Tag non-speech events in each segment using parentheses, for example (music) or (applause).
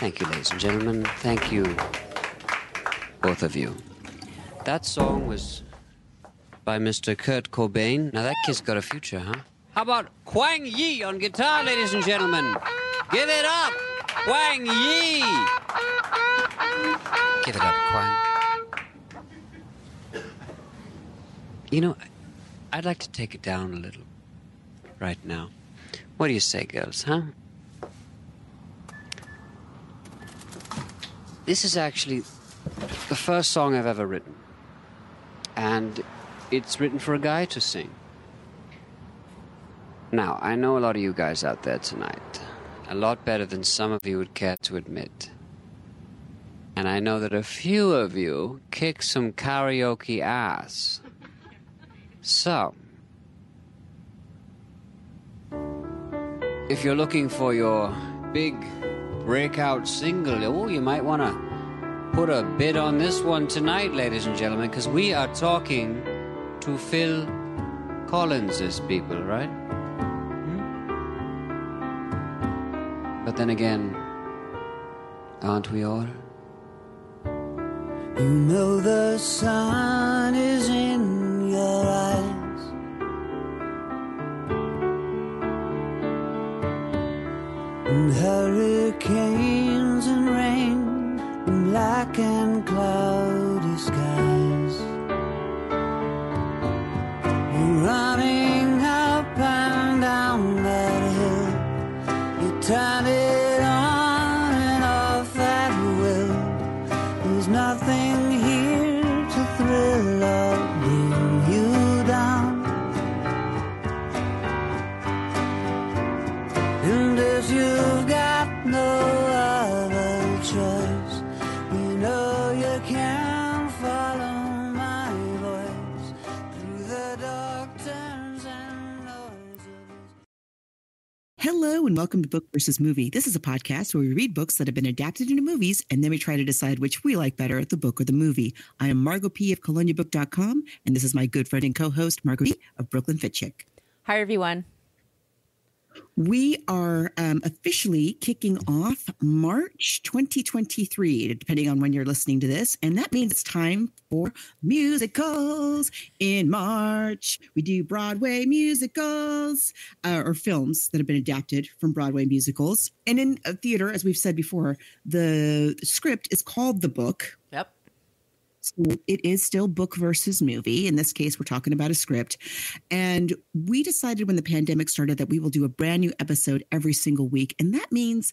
Thank you, ladies and gentlemen. Thank you, both of you. That song was by Mr. Kurt Cobain. Now, that kid's got a future, huh? How about Kwang Yi on guitar, ladies and gentlemen? Give it up! Kwang Yi! Give it up, Kwang. You know, I'd like to take it down a little right now. What do you say, girls, huh? This is actually the first song I've ever written. And it's written for a guy to sing. Now, I know a lot of you guys out there tonight. A lot better than some of you would care to admit. And I know that a few of you kick some karaoke ass. So, if you're looking for your big breakout single, oh, you might want to put a bid on this one tonight, ladies and gentlemen, because we are talking to Phil Collins's people, right? Hmm? But then again, aren't we all? You know the sun is in your eyes. And hurricanes and rain and black and cloudy skies. You're running up and down that hill. You turn welcome to Book versus Movie. This is a podcast where we read books that have been adapted into movies and then we try to decide which we like better, the book or the movie. I am Margot P of coloniabook.com and this is my good friend and co-host Margot P of Brooklyn Fit Chick. Hi, everyone. We are um, officially kicking off March 2023, depending on when you're listening to this. And that means it's time for musicals in March. We do Broadway musicals uh, or films that have been adapted from Broadway musicals. And in uh, theater, as we've said before, the script is called The Book, Yep. It is still book versus movie. In this case, we're talking about a script. And we decided when the pandemic started that we will do a brand new episode every single week. And that means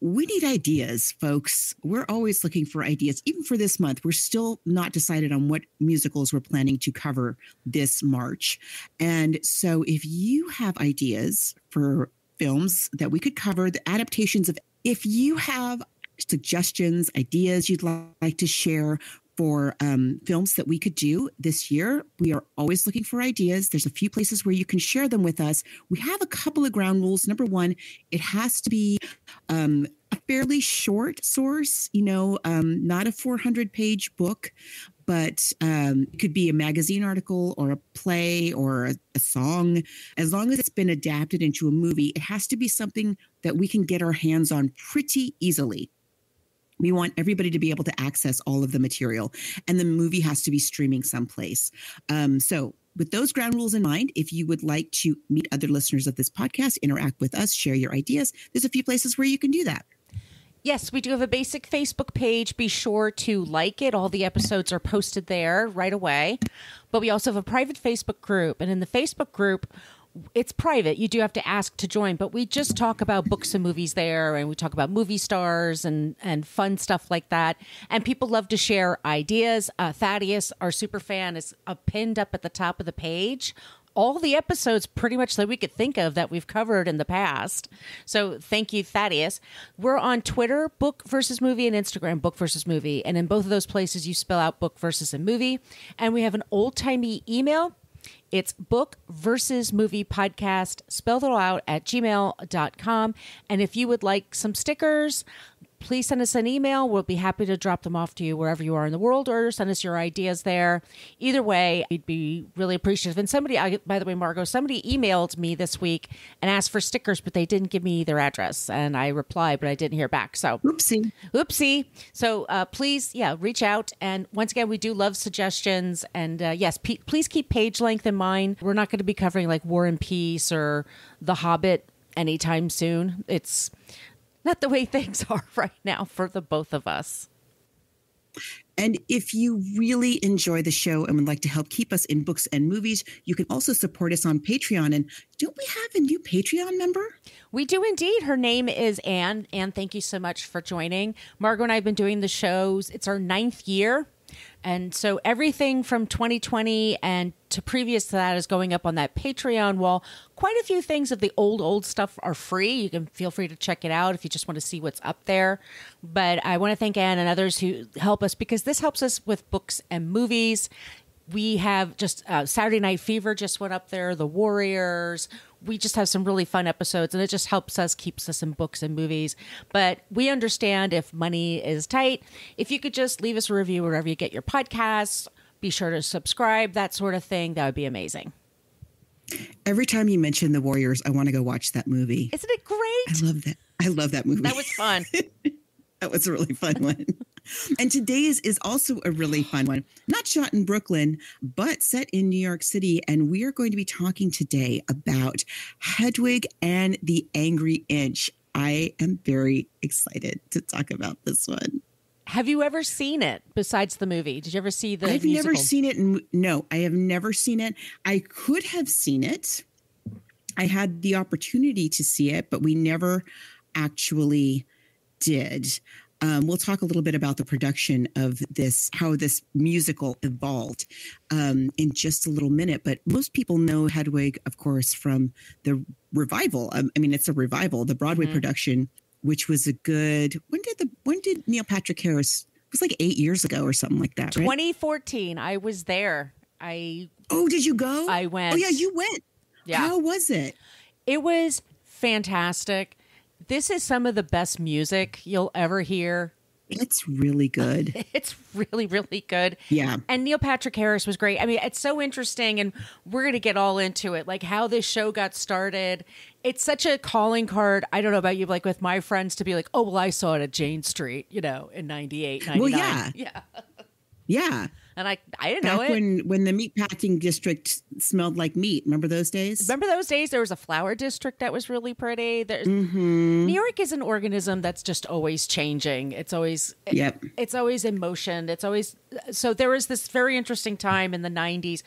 we need ideas, folks. We're always looking for ideas. Even for this month, we're still not decided on what musicals we're planning to cover this March. And so if you have ideas for films that we could cover, the adaptations of, if you have suggestions, ideas you'd like to share for um, films that we could do this year. We are always looking for ideas. There's a few places where you can share them with us. We have a couple of ground rules. Number one, it has to be um, a fairly short source, you know, um, not a 400 page book, but um, it could be a magazine article or a play or a, a song. As long as it's been adapted into a movie, it has to be something that we can get our hands on pretty easily. We want everybody to be able to access all of the material, and the movie has to be streaming someplace. Um, so, with those ground rules in mind, if you would like to meet other listeners of this podcast, interact with us, share your ideas, there's a few places where you can do that. Yes, we do have a basic Facebook page. Be sure to like it. All the episodes are posted there right away. But we also have a private Facebook group. And in the Facebook group, it's private. You do have to ask to join, but we just talk about books and movies there and we talk about movie stars and and fun stuff like that. And people love to share ideas. Uh, Thaddeus, our super fan, is uh, pinned up at the top of the page all the episodes pretty much that we could think of that we've covered in the past. So thank you, Thaddeus. We're on Twitter, book versus movie, and Instagram, book versus movie. And in both of those places, you spell out book versus a movie. And we have an old timey email. It's book versus movie podcast, spelled it all out at gmail.com. And if you would like some stickers, please send us an email. We'll be happy to drop them off to you wherever you are in the world or send us your ideas there. Either way, we'd be really appreciative. And somebody, I, by the way, Margot, somebody emailed me this week and asked for stickers, but they didn't give me their address. And I replied, but I didn't hear back. So, Oopsie. oopsie. So, uh, please, yeah, reach out. And once again, we do love suggestions. And uh, yes, pe- please keep page length in mind. We're not going to be covering like War and Peace or The Hobbit anytime soon. It's not the way (laughs) things are right now for the both of us. And if you really enjoy the show and would like to help keep us in books and movies, you can also support us on Patreon. And don't we have a new Patreon member? We do indeed. Her name is Anne. Anne, thank you so much for joining. Margot and I have been doing the shows. It's our ninth year. And so everything from 2020 and to previous to that is going up on that Patreon wall. Quite a few things of the old, old stuff are free. You can feel free to check it out if you just want to see what's up there. But I want to thank Anne and others who help us because this helps us with books and movies. We have just uh, Saturday Night Fever just went up there, The Warriors. We just have some really fun episodes, and it just helps us, keeps us in books and movies. But we understand if money is tight. If you could just leave us a review wherever you get your podcasts, be sure to subscribe, that sort of thing, that would be amazing. Every time you mention the Warriors, I want to go watch that movie. Isn't it great? I love that. I love that movie. That was fun. (laughs) that was a really fun one. And today's is also a really fun one. Not shot in Brooklyn, but set in New York City. And we are going to be talking today about Hedwig and the Angry Inch. I am very excited to talk about this one. Have you ever seen it besides the movie? Did you ever see the I've musical? never seen it. In, no, I have never seen it. I could have seen it. I had the opportunity to see it, but we never actually did. Um, we'll talk a little bit about the production of this, how this musical evolved um, in just a little minute. But most people know Hedwig, of course, from the revival. Um, I mean, it's a revival, the Broadway Mhm. production, which was a good. When did the when did Neil Patrick Harris? It was like eight years ago or something like that. Right? 2014. I was there. I Oh, did you go? I went. Oh yeah, you went. Yeah. How was it? It was fantastic. This is some of the best music you'll ever hear. It's really good. (laughs) It's really, really good. Yeah. And Neil Patrick Harris was great. I mean, it's so interesting, and we're going to get all into it, like how this show got started. It's such a calling card. I don't know about you, like with my friends, to be like, oh, well, I saw it at Jane Street, you know, in 98, 99. Well, yeah. (laughs) Yeah. Yeah. And I, I didn't know it. when when the meat packing district smelled like meat. Remember those days? Remember those days? There was a flower district that was really pretty. There's, Mm-hmm. New York is an organism that's just always changing. It's always Yep. it's always in motion. It's always so. There was this very interesting time in the '90s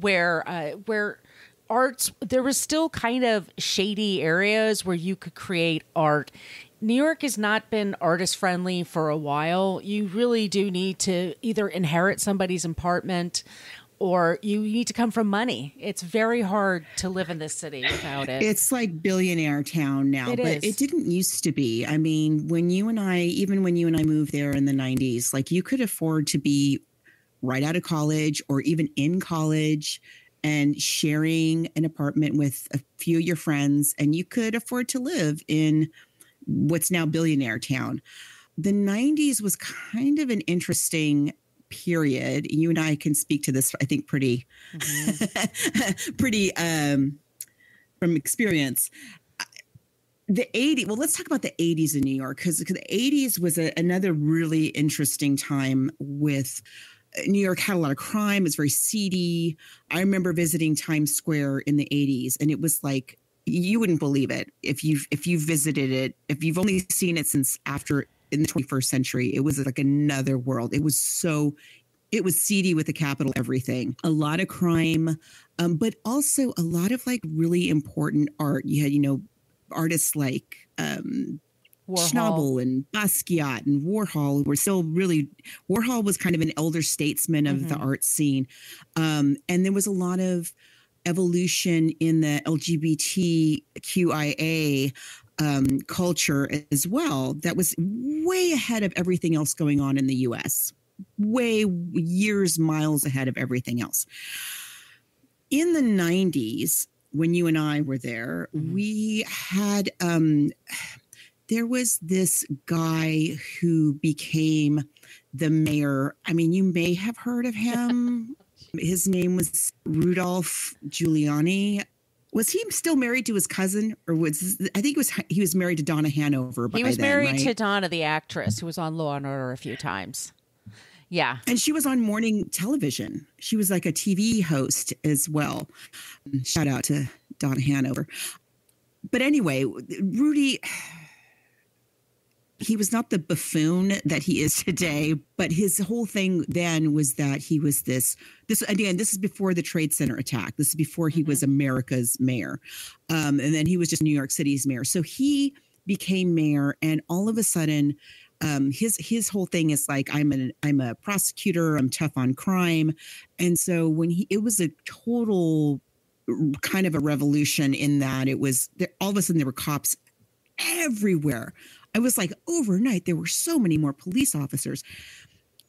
where uh, where arts there was still kind of shady areas where you could create art. New York has not been artist friendly for a while. You really do need to either inherit somebody's apartment or you need to come from money. It's very hard to live in this city without it. It's like billionaire town now, It but is. it didn't used to be. I mean, when you and I, even when you and I moved there in the 90s, like you could afford to be right out of college or even in college and sharing an apartment with a few of your friends, and you could afford to live in what's now billionaire town. The 90s was kind of an interesting period. You and I can speak to this, I think, pretty, (laughs) pretty um, from experience. The 80s, well, let's talk about the 80s in New York because the 80s was a, another really interesting time with uh, New York had a lot of crime. It's very seedy. I remember visiting Times Square in the 80s and it was like you wouldn't believe it if you've if you visited it, if you've only seen it since after in the 21st century. It was like another world. It was so it was seedy with a capital everything. A lot of crime, um, but also a lot of like really important art. You had, you know, artists like um, Warhol. Schnabel and Basquiat and Warhol were still really Warhol was kind of an elder statesman of the Mhm. art scene. Um, and there was a lot of evolution in the LGBTQIA um, culture as well that was way ahead of everything else going on in the US, way years, miles ahead of everything else. In the 90s, when you and I were there, Mhm. we had um, there was this guy who became the mayor. I mean, you may have heard of him. (laughs) His name was Rudolph Giuliani. Was he still married to his cousin, or was I think it was he was married to Donna Hanover? He was then, married right? to Donna, the actress, who was on Law and Order a few times. Yeah. And she was on morning television. She was like a TV host as well. Shout out to Donna Hanover. But anyway, Rudy, he was not the buffoon that he is today, but his whole thing then was that he was this this again, this is before the Trade Center attack. This is before he was America's mayor. Um, and then he was just New York City's mayor. So he became mayor and all of a sudden um, his his whole thing is like I'm an I'm a prosecutor. I'm tough on crime, and so when he it was a total kind of a revolution in that it was there, all of a sudden there were cops everywhere. I was like overnight there were so many more police officers,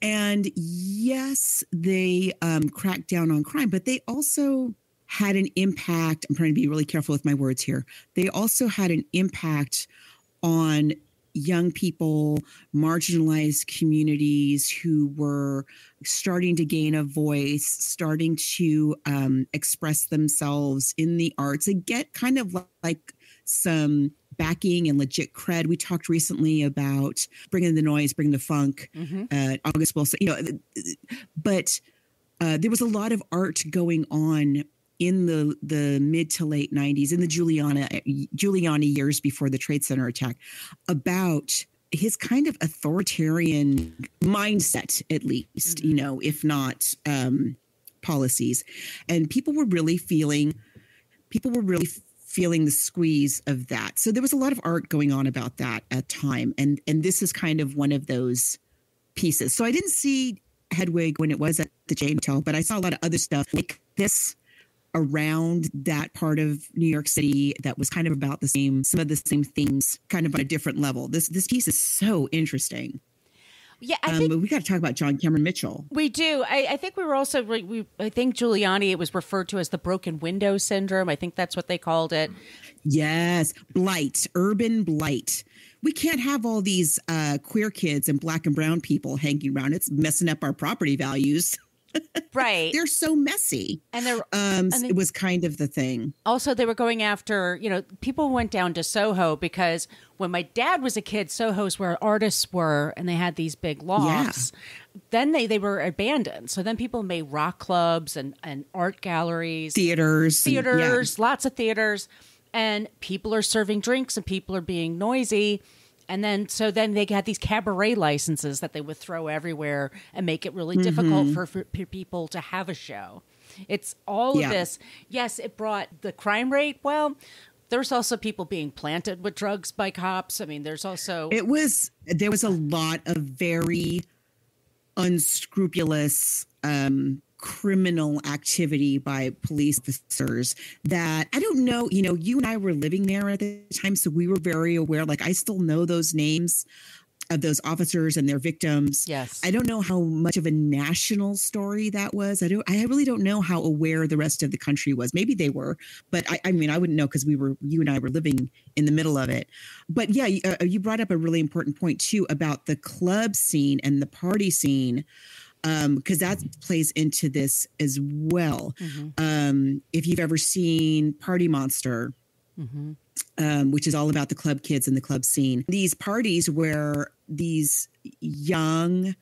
and yes, they um, cracked down on crime, but they also had an impact. I'm trying to be really careful with my words here. They also had an impact on young people, marginalized communities who were starting to gain a voice, starting to um, express themselves in the arts and get kind of like some backing and legit cred. We talked recently about bringing the noise, bringing the funk. Mm-hmm. Uh, August Wilson, you know, but uh, there was a lot of art going on in the the mid to late 90s in the Juliana Giuliani years before the Trade Center attack about his kind of authoritarian mindset at least mm-hmm. you know if not um policies and people were really feeling people were really feeling the squeeze of that so there was a lot of art going on about that at time and and this is kind of one of those pieces so i didn't see hedwig when it was at the jane hotel but i saw a lot of other stuff like this around that part of New York City that was kind of about the same some of the same themes kind of on a different level. This this piece is so interesting. Yeah, I um, think we got to talk about John Cameron Mitchell. We do. I, I think we were also we. I think Giuliani. It was referred to as the broken window syndrome. I think that's what they called it. Yes, blight, urban blight. We can't have all these uh, queer kids and black and brown people hanging around. It's messing up our property values. (laughs) right. They're so messy. And they're um and they, it was kind of the thing. Also they were going after you know people went down to soho because when my dad was a kid soho's where artists were and they had these big lofts. Yeah. then they they were abandoned. So then people made rock clubs and and art galleries. Theaters theaters and, yeah. lots of theaters. And people are serving drinks and people are being noisy and then, so then they had these cabaret licenses that they would throw everywhere and make it really mm-hmm. difficult for, for, people to have a show. It's all yeah. of this. Yes, it brought the crime rate. Well, there's also people being planted with drugs by cops. I mean, there's also. It was, there was a lot of very unscrupulous um, criminal activity by police officers that I don't know, you know, you and I were living there at the time, so we were very aware. Like I still know those names of those officers and their victims. Yes. I don't know how much of a national story that was. I don't I really don't know how aware the rest of the country was. Maybe they were, but I, I mean I wouldn't know because we were you and I were living in the middle of it. But yeah, uh, you brought up a really important point too about the club scene and the party scene because um, that plays into this as well. Mm-hmm. Um, if you've ever seen Party Monster, mm-hmm. um, which is all about the club kids and the club scene, these parties where these young,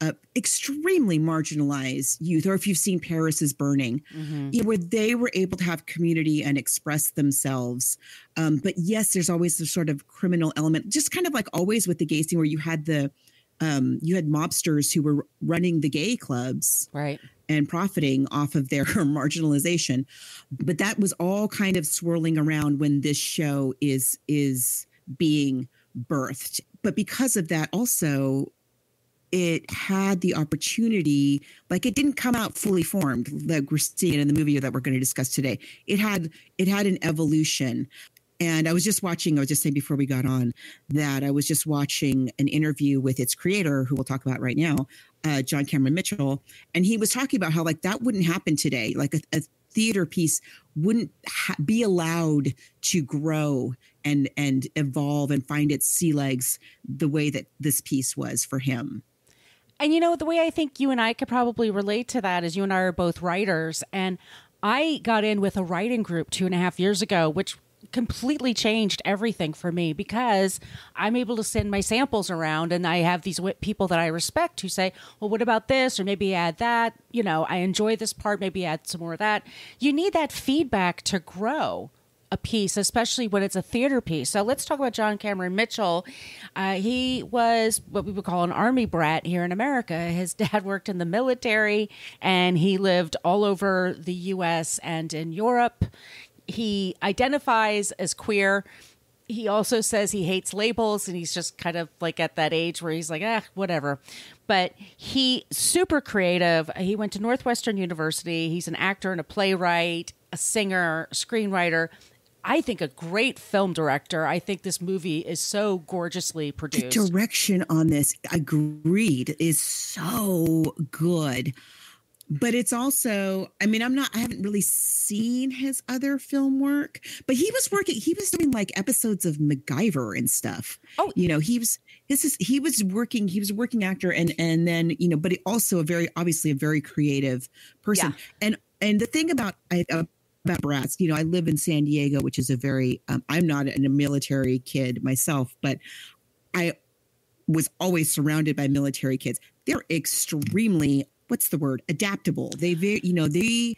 uh, extremely marginalized youth, or if you've seen Paris is Burning, mm-hmm. you know, where they were able to have community and express themselves. Um, but yes, there's always the sort of criminal element, just kind of like always with the gay scene, where you had the um, you had mobsters who were running the gay clubs, right, and profiting off of their (laughs) marginalization. But that was all kind of swirling around when this show is is being birthed. But because of that, also it had the opportunity like it didn't come out fully formed like we're seeing in the movie that we're going to discuss today it had it had an evolution and I was just watching, I was just saying before we got on that I was just watching an interview with its creator, who we'll talk about right now, uh, John Cameron Mitchell. And he was talking about how, like, that wouldn't happen today. Like, a, a theater piece wouldn't ha- be allowed to grow and and evolve and find its sea legs the way that this piece was for him. And you know, the way I think you and I could probably relate to that is you and I are both writers. And I got in with a writing group two and a half years ago, which completely changed everything for me because I'm able to send my samples around and I have these wi- people that I respect who say, well, what about this? Or maybe add that. You know, I enjoy this part, maybe add some more of that. You need that feedback to grow a piece, especially when it's a theater piece. So let's talk about John Cameron Mitchell. Uh, he was what we would call an army brat here in America. His (laughs) dad worked in the military and he lived all over the US and in Europe. He identifies as queer. He also says he hates labels and he's just kind of like at that age where he's like, ah, whatever. But he super creative. He went to Northwestern University. He's an actor and a playwright, a singer, screenwriter. I think a great film director. I think this movie is so gorgeously produced. The direction on this, I agreed, is so good. But it's also, I mean, I'm not, I haven't really seen his other film work, but he was working, he was doing like episodes of MacGyver and stuff. Oh. you know, he was, this is, he was working, he was a working actor and, and then, you know, but he also a very, obviously a very creative person. And, and the thing about, I, about brats, you know, I live in San Diego, which is a very, um, I'm not a military kid myself, but I was always surrounded by military kids. They're extremely what's the word adaptable. They very you know they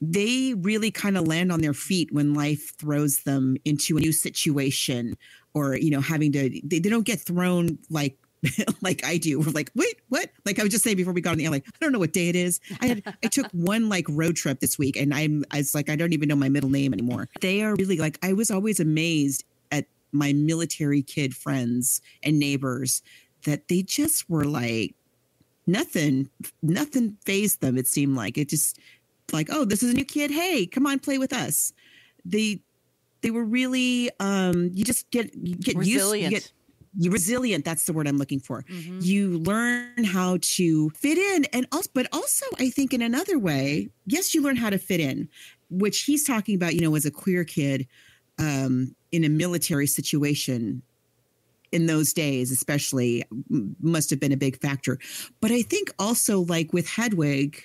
they really kind of land on their feet when life throws them into a new situation or you know having to they, they don't get thrown like (laughs) like I do. We're like, wait, what? Like I was just saying before we got on the air, like, I don't know what day it is. I had I took (laughs) one like road trip this week and I'm I was like, I don't even know my middle name anymore. They are really like I was always amazed at my military kid friends and neighbors that they just were like nothing nothing phased them, it seemed like. It just like, oh, this is a new kid. Hey, come on, play with us. They they were really um you just get you get used Resilient. you get resilient that's the word i'm looking for Mhm. you learn how to fit in and also but also i think in another way yes you learn how to fit in which he's talking about you know as a queer kid um in a military situation in those days especially must have been a big factor. But i think also like with hedwig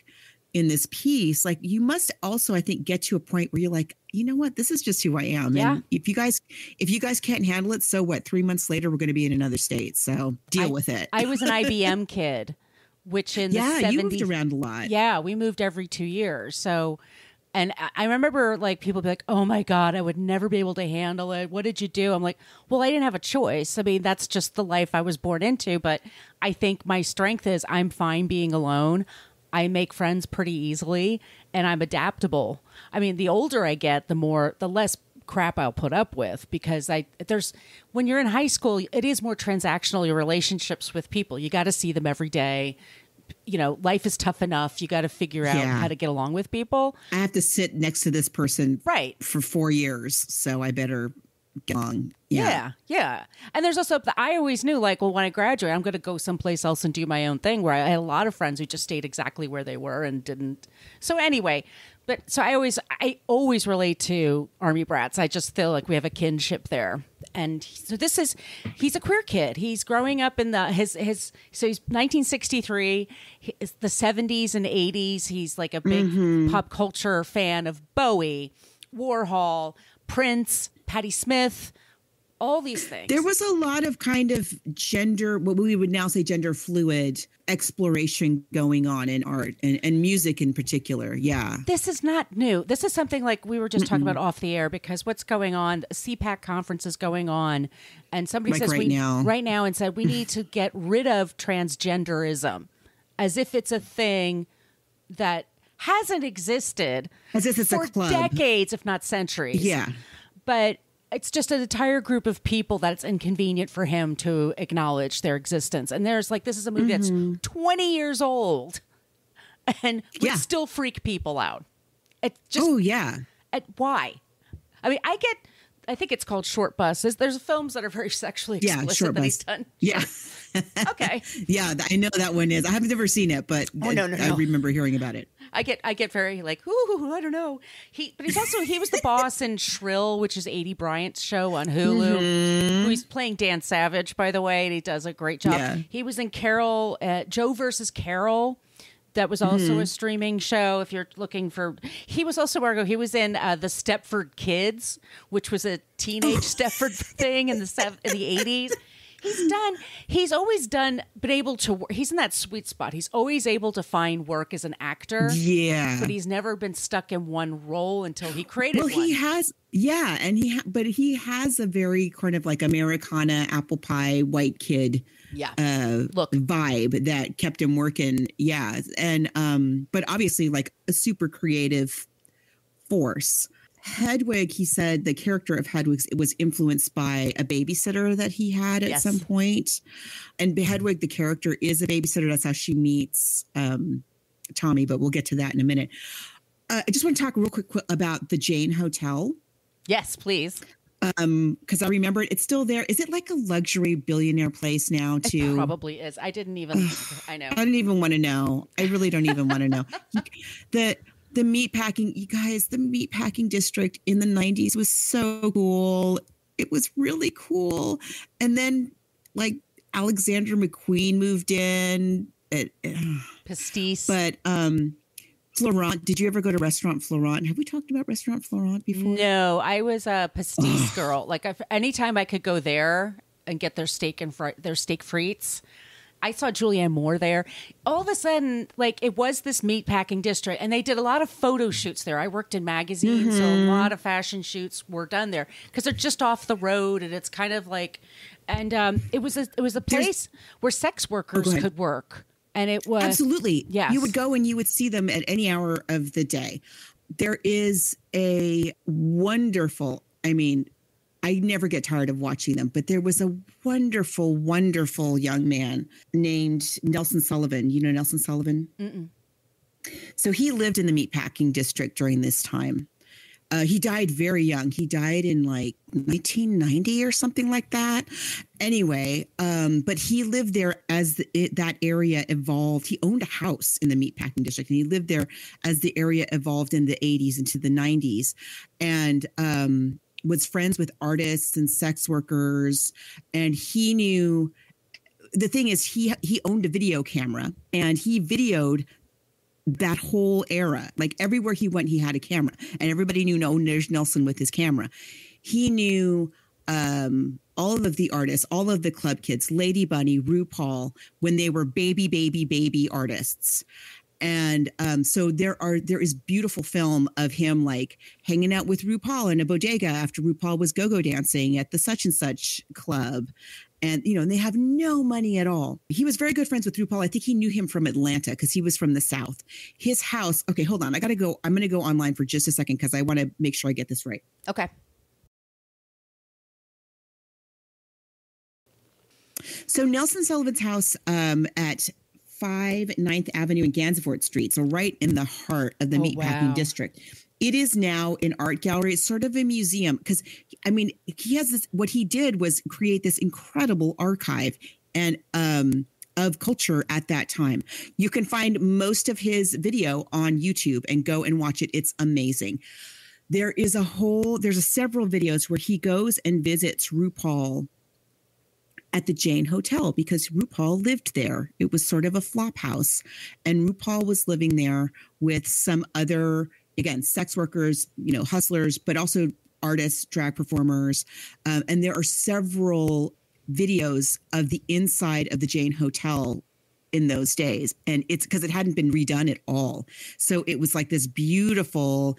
in this piece like you must also i think get to a point where you're like you know what? This is just who i am. Yeah. and if you guys if you guys can't handle it so what? Three months later we're going to be in another state so deal I- with it. I was an (laughs) IBM kid, which in yeah the 70s you moved around a lot. Yeah, we moved every two years. So, and I- remember like people be like, "Oh my god, I would never be able to handle it. What did you do?" I'm like, "Well, I didn't have a choice. I mean, that's just the life I was born into." But I think my strength is I'm fine being alone. I make friends pretty easily, and I'm adaptable. I mean, the older I get, the more, the less crap I'll put up with because I there's when you're in high school, it is more transactional. Your relationships with people, you got to see them every day you know, life is tough enough. You got to figure out Yeah. how to get along with people. i have to sit next to this person Right. for four years so i better get along Yeah. yeah. And there's also, I always knew like, well, when I graduate, I'm going to go someplace else and do my own thing where I had a lot of friends who just stayed exactly where they were and didn't. So anyway, but so I always, I always relate to Army Brats. I just feel like we have a kinship there. And so this is, he's a queer kid. He's growing up in the, his, his, so he's 1963, he- the 70s and 80s. He's like a big mm-hmm. pop culture fan of Bowie, Warhol, Prince, Patti Smith, all these things. There was a lot of kind of gender, what we would now say gender fluid exploration going on in art and, and music in particular. Yeah. this is not new. This is something like we were just talking about off the air because what's going on? The CPAC conference is going on, and somebody Like says right we now. right now and said we (laughs) need to get rid of transgenderism, as if it's a thing that hasn't existed As if it's a for decades, if not centuries. Yeah. but it's just an entire group of people that it's inconvenient for him to acknowledge their existence. And there's like this is a movie that's mm-hmm. 20 years old and would Yeah. still freak people out. It just oh, yeah. at why? I mean, I get I think it's called Shortbus. There's, there's films that are very sexually Yeah, explicit Short that he's done. Yeah. (laughs) Okay. (laughs) yeah, I know that one is. I haven't never seen it, but Oh, no, no, I, no. I remember hearing about it. I get I get very like ooh I don't know he but he's also he was the boss in Shrill which is Aidy Bryant's show on Hulu Mm-hmm. he's playing Dan Savage by the way and he does a great job Yeah. he was in Carol uh, Joe versus Carol that was also Mm-hmm. a streaming show if you're looking for he was also Margot he was in uh, the Stepford Kids which was a teenage (laughs) Stepford thing in the in the 80s He's done. He's always done, been able to. wor- He's in that sweet spot. He's always able to find work as an actor Yeah. but he's never been stuck in one role until he created well, one. he has, yeah, and he, ha- but he has a very kind of like Americana apple pie white kid yeah. uh Look. vibe that kept him working yeah and um but obviously like a super creative force hedwig he said the character of hedwig was influenced by a babysitter that he had at Yes. some point and hedwig the character is a babysitter that's how she meets um tommy but we'll get to that in a minute uh, i just want to talk real quick about the jane hotel yes, please. um because i remember it, it's still there is it like a luxury billionaire place now It too probably is. I didn't even. I know. I didn't even want to know. I really don't even want to know. (laughs) The the meat packing, you guys, the meat packing district in the 90s was so cool. It was really cool. And then like Alexander McQueen moved in. It, (sighs) Pastis. but um Florent, did you ever go to Restaurant Florent? Have we talked about Restaurant Florent before? no, I was a pastis (sighs) girl. Like, if, anytime I could go there and get their steak and fri- their steak frites. I saw Julianne Moore there. All of a sudden, like it was this meat packing district, and they did a lot of photo shoots there. I worked in magazines, so Mm-hmm. a lot of fashion shoots were done there because they're just off the road, and it's kind of like, and um, it was a, it was a place where sex workers ahead. could work, and it was Absolutely. yeah. You would go and you would see them at any hour of the day. There is a wonderful, I mean, I never get tired of watching them, but there was a wonderful, wonderful young man named Nelson Sullivan. You know Nelson Sullivan? So he lived in the meatpacking district during this time. Uh, he died very young. He died in like 1990 or something like that. Anyway, um, but he lived there as the, it, that area evolved. He owned a house in the meatpacking district, and he lived there as the area evolved in the 80s into the 90s, and um, was friends with artists and sex workers. And he knew the thing is he he owned a video camera, and he videoed that whole era. Like everywhere he went, he had a camera, and everybody knew, no, there's Nelson with his camera. He knew um, all of the artists, all of the club kids, Lady Bunny, RuPaul, when they were baby, baby, baby artists. And um, so there are there is beautiful film of him like hanging out with RuPaul in a bodega after RuPaul was go-go dancing at the such and such club. And you know, and they have no money at all. He was very good friends with RuPaul. I think he knew him from Atlanta because he was from the South. His house. Okay, hold on. I gotta go. I'm gonna go online for just a second because I want to make sure I get this right. okay. So Nelson Sullivan's house um, at 5 9th Avenue and Gansevoort Street, so right in the heart of the Oh, meatpacking wow. district. It is now an art gallery. It's sort of a museum because, I mean, he has this. What he did was create this incredible archive and um, of culture at that time. You can find most of his video on YouTube and go and watch it. It's amazing. There is a whole. There's a several videos where he goes and visits RuPaul at the Jane Hotel because RuPaul lived there. It was sort of a flop house. And RuPaul was living there with some other, again, sex workers, you know, hustlers, but also artists, drag performers. Um, and there are several videos of the inside of the Jane Hotel in those days. And it's because it hadn't been redone at all. So it was like this beautiful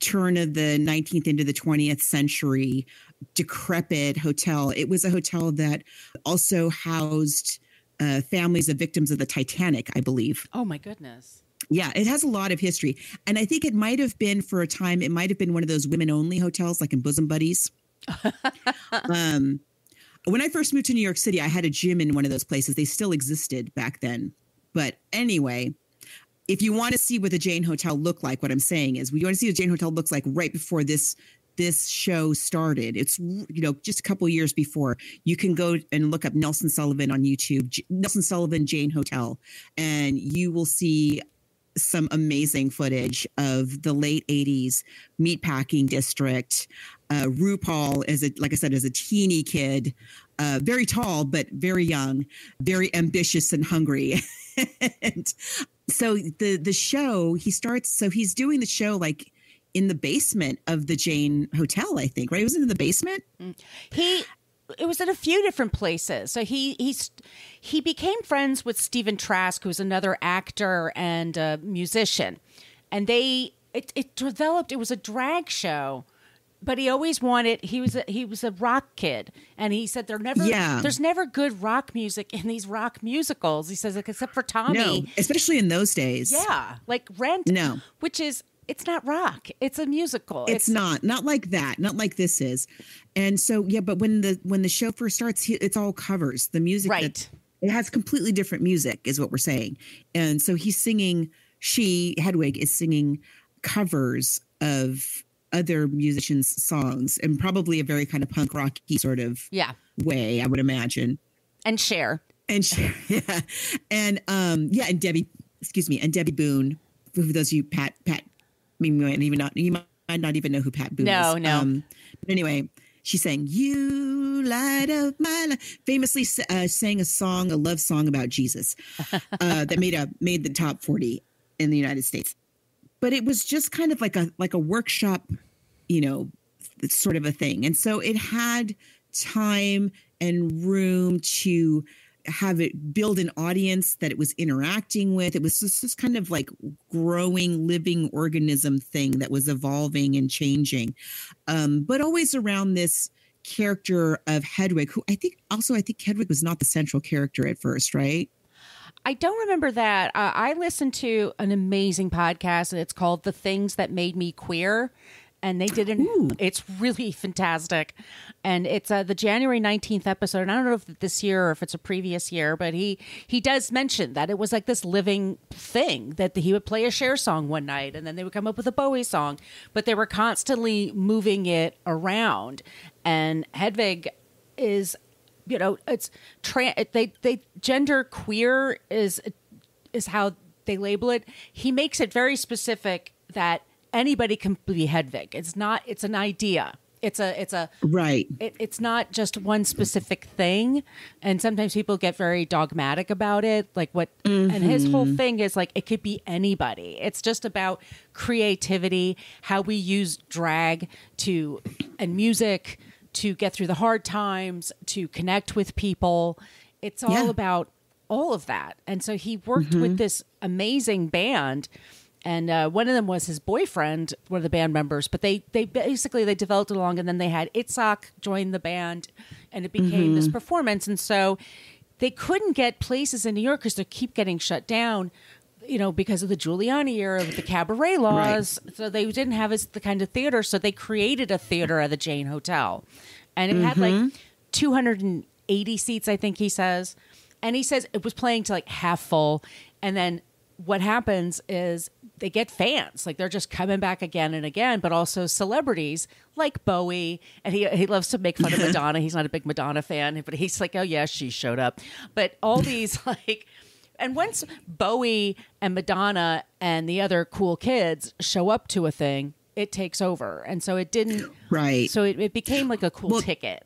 turn of the 19th into the 20th century decrepit hotel. It was a hotel that also housed uh, families of victims of the Titanic, I believe. Oh my goodness. Yeah, it has a lot of history. And I think it might have been for a time, it might have been one of those women only hotels like in Bosom Buddies. (laughs) um, when I first moved to New York City, I had a gym in one of those places. They still existed back then. But anyway, if you want to see what the Jane Hotel looked like, what I'm saying is we want to see what the Jane Hotel looks like right before this this show started. It's you know just a couple years before. You can go and look up Nelson Sullivan on YouTube, J- Nelson Sullivan Jane Hotel, and you will see some amazing footage of the late 80s meatpacking district. Uh, RuPaul, as a like I said, as a teeny kid, uh, very tall but very young, very ambitious and hungry. (laughs) and so the the show he starts. So he's doing the show like in the basement of the Jane Hotel, I think. Right? Was in the basement? Mm. He it was in a few different places. So he he's he became friends with Stephen Trask, who's another actor and a musician, and they it, it developed. It was a drag show. But he always wanted. He was a, he was a rock kid, and he said there never Yeah. there's never good rock music in these rock musicals. He says like, except for Tommy. No, especially in those days. Yeah, like Rent. No. which is it's not rock. It's a musical. it's not not like that not like this is and so yeah but when the when the show first starts it's all covers the music that- Right. it has completely different music is what we're saying and so he's singing she hedwig is singing covers of other musicians songs and probably a very kind of punk rocky sort of yeah, way i would imagine and share. and share. (laughs) yeah and um yeah and debbie excuse me and debbie boone for those of you pat pat you might even not you might not even know who pat boone No, is. No. um, but anyway she's saying you light up my life famously uh, sang a song a love song about jesus (laughs) uh, that made a made the top 40 in the united states. But it was just kind of like a like a workshop you know sort of a thing. And so it had time and room to have it build an audience that it was interacting with. It was just this kind of like growing living organism thing that was evolving and changing. Um, but always around this character of hedwig who i think also i think hedwig was not the central character at first right? I don't remember that. Uh, I listened to an amazing podcast, and it's called "The Things That Made Me Queer," and they did an. Ooh. It's really (laughs) fantastic, and it's uh, the January nineteenth episode. And I don't know if this year or if it's a previous year, but he he does mention that it was like this living thing that he would play a share song one night, and then they would come up with a Bowie song, but they were constantly moving it around, and Hedwig is you know it's tra- they they gender queer is is how they label it he makes it very specific that anybody can be hedwig it's not it's an idea. It's a it's a right. it, it's not just one specific thing. And sometimes people get very dogmatic about it like what and his whole mm-hmm. thing is like it could be anybody. It's just about creativity how we use drag to and music to get through the hard times to connect with people. It's all Yeah. about all of that. And so he worked with mm-hmm. this amazing band and uh, one of them was his boyfriend, one of the band members. But they they basically they developed along, and then they had Itzhak join the band, and it became this performance. And so they couldn't get places in New York because they keep getting shut down, you know, because of the Giuliani era with the cabaret laws. So they didn't have as the kind of theater. So they created a theater at the Jane Hotel, and it had like 280 seats, I think he says. And he says it was playing to like half full, and then what happens is they get fans. Like they're just coming back again and again but also celebrities like bowie and he, he loves to make fun of (laughs) madonna. He's not a big madonna fan but he's like oh yeah she showed up. But all these (laughs) like and once bowie and madonna and the other cool kids show up to a thing it takes over. And so it didn't right. so it, it became like a cool Well, ticket.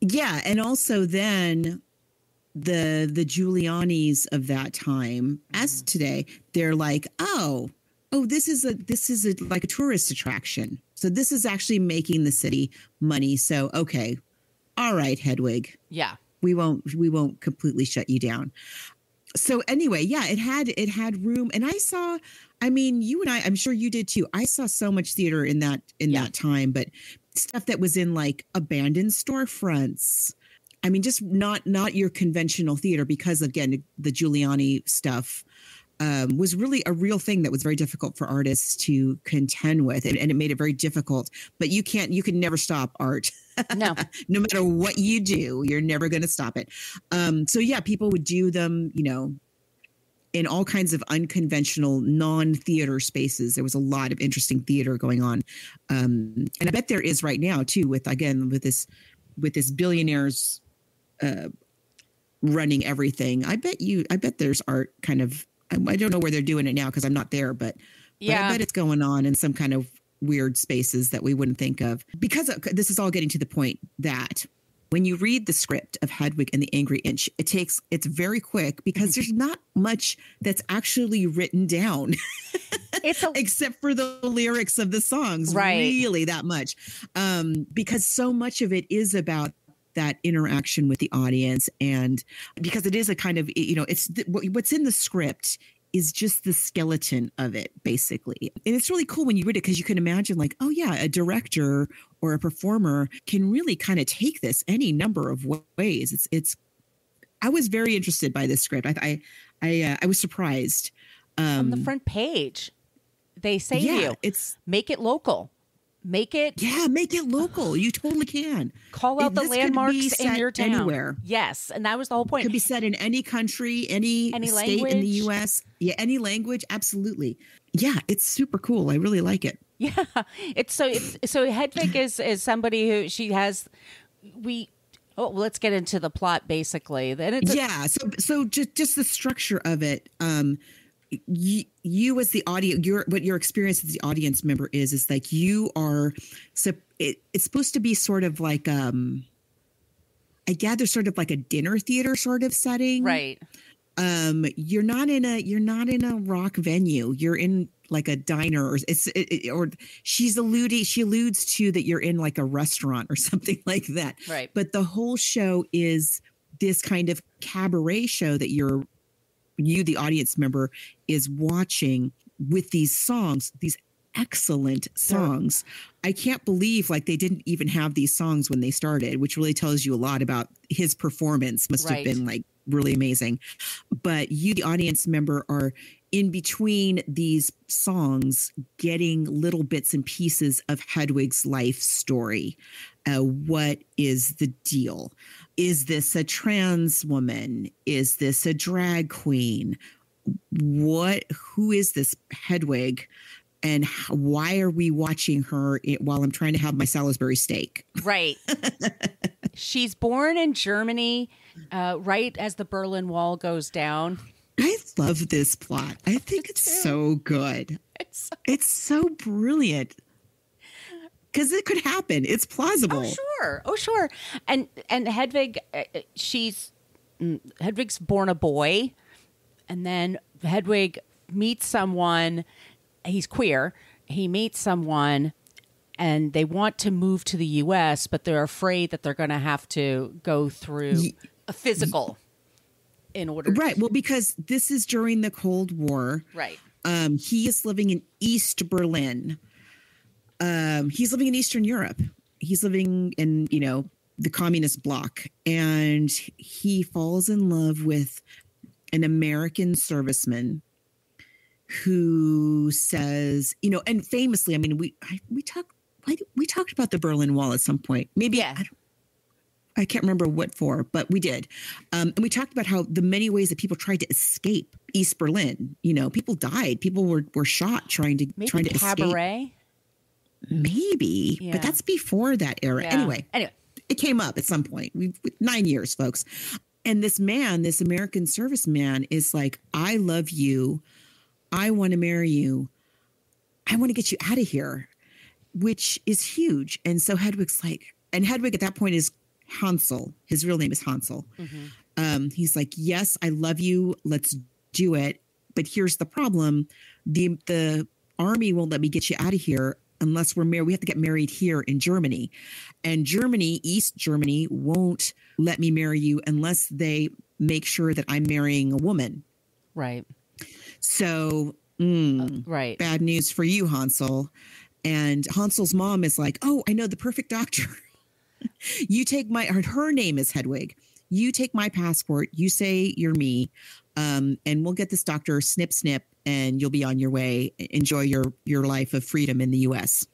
Yeah, and also then the the Giulianis of that time, as mm-hmm. today, they're like, oh, oh, this is a this is a like a tourist attraction. So this is actually making the city money. So okay, all right, Hedwig, yeah we won't we won't completely shut you down. So anyway, yeah, it had it had room, and I saw. I mean, you and I, I'm sure you did too. I saw so much theater in that in Yeah. that time, but stuff that was in like abandoned storefronts. I mean, just not not your conventional theater because again, the Giuliani stuff um, was really a real thing that was very difficult for artists to contend with, and, and it made it very difficult. But you can't, you can never stop art. no (laughs) no matter what you do, you're never going to stop it. Um, so yeah, people would do them, you know, in all kinds of unconventional non-theater spaces. There was a lot of interesting theater going on, um, and I bet there is right now too. With again with this with this billionaires uh, running everything. I bet you. I bet there's art kind of. I, I don't know where they're doing it now because I'm not there, but, but Yeah. I bet it's going on in some kind of weird spaces that we wouldn't think of. Because of, this is all getting to the point that when you read the script of Hedwig and the Angry Inch, it takes it's very quick because there's not much that's actually written down (laughs) It's a except for the lyrics of the songs Right. really that much um because so much of it is about that interaction with the audience and because it is a kind of you know it's what's in the script is just the skeleton of it basically and it's really cool when you read it because you can imagine like oh yeah a director or a performer can really kind of take this any number of ways it's it's i was very interested by this script i i i, uh, I was surprised um on the front page. They say to yeah you, it's make it local. Make it Yeah, make it local. You totally can. call out It- the this could be landmarks in your town. anywhere. Yes, and that was the whole point. It Could be set in any country, any, Any state in the. U.S. Yeah, any language. Absolutely. Yeah, it's super cool. I really like it. (laughs) Yeah, it's so it's so Hedwig is is somebody who she has we. Oh, well, let's get into the plot basically. Then it's a- yeah. So, so just just the structure of it. Um, you, you as the audio, your what your experience as the audience member is is like you are. So it, it's supposed to be sort of like um. I gather sort of like a dinner theater sort of setting, right. um you're not in a you're not in a rock venue you're in like a diner or it's it, or she's alluding she alludes to that you're in like a restaurant or (laughs) something like that Right. but the whole show is this kind of cabaret show that you're you the audience member is watching with these songs these excellent songs. I can't believe like they didn't even have these songs when they started which really tells you a lot about his performance. Must Right. have been like really amazing. But you the audience member are in between these songs getting little bits and pieces of hedwig's life story. Uh, what is the deal is this a trans woman? Is this a drag queen? What who is this hedwig? And why are we watching her while i'm trying to have my salisbury steak? (laughs) Right. She's born in Germany, uh, right as the Berlin Wall goes down. i love this plot. I think it's so good. It's it's so brilliant because it could happen it's plausible Oh sure, oh sure, and and Hedwig, uh, uh, she's mm, Hedwig's born a boy, and then Hedwig meets someone. He's queer. He meets someone, and they want to move to the U.S., but they're afraid that they're going to have to go through a physical in order. right well because this is during the cold war Right. um, he is living in East Berlin. Um, he's living in Eastern Europe. He's living in, you know, the communist bloc. And he falls in love with an American serviceman who says, you know, and famously, I mean, we I, we talked we talked about the Berlin Wall at some point. Maybe Yeah. I I can't remember what for, but we did. Um, and we talked about how the many ways that people tried to escape East Berlin. You know, people died. People were were shot trying to Maybe trying to escape. Maybe, Yeah. but that's before that era. Yeah. Anyway, Anyway. it came up at some point. We nine years, folks. And this man, this American serviceman, is like, "I love you. I want to marry you. I want to get you out of here," which is huge. And so Hedwig's like, and Hedwig at that point is Hansel. His real name is Hansel. Um, he's like, "Yes, I love you. Let's do it." But here's the problem: the the army won't let me get you out of here unless we're married. We have to get married here in Germany, and Germany, East Germany, won't let me marry you unless they make sure that I'm marrying a woman. Right. So, mm, Right. bad news for you, Hansel. And Hansel's mom is like, "Oh, I know the perfect doctor. (laughs) you take my her, her name is Hedwig. You take my passport. You say you're me, um, and we'll get this doctor. Snip, snip, and you'll be on your way. Enjoy your your life of freedom in the U.S."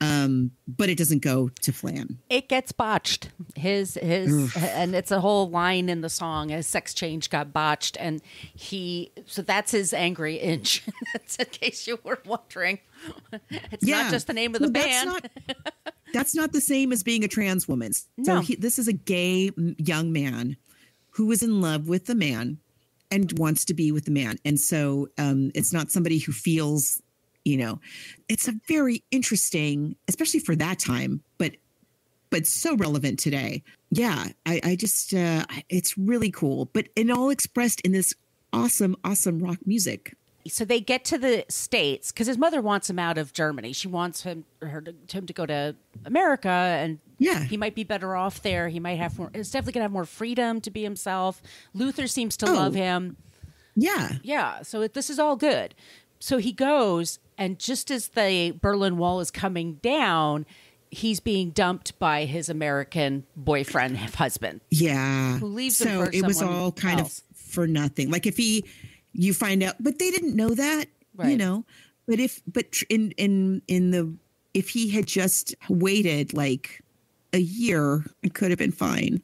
Um, but it doesn't go to Flan. it gets botched. His his and it's a whole line in the song. His sex change got botched, and he so that's his angry inch. (laughs) that's in case you were wondering. It's not just the name of the Well, band. That's not, (laughs) that's not the same as being a trans woman. So No. he, this is a gay young man who is in love with the man and wants to be with the man. And so um, it's not somebody who feels, you know, it's a very interesting, especially for that time, but but so relevant today. Yeah, I, I just uh, it's really cool, but and all expressed in this awesome, awesome rock music. So they get to the states because his mother wants him out of Germany. She wants him her to, him to go to America, and Yeah. he might be better off there. He might have more. It's definitely gonna have more freedom to be himself. Luther seems to Oh. love him. Yeah, Yeah, so it, this is all good. So he goes, and just as the Berlin Wall is coming down, he's being dumped by his American boyfriend, husband. Yeah. Who leaves so it was all kind else. of for nothing. Like if he you find out but they didn't know that, you know. But if but in in in the if he had just waited like a year, it could have been fine.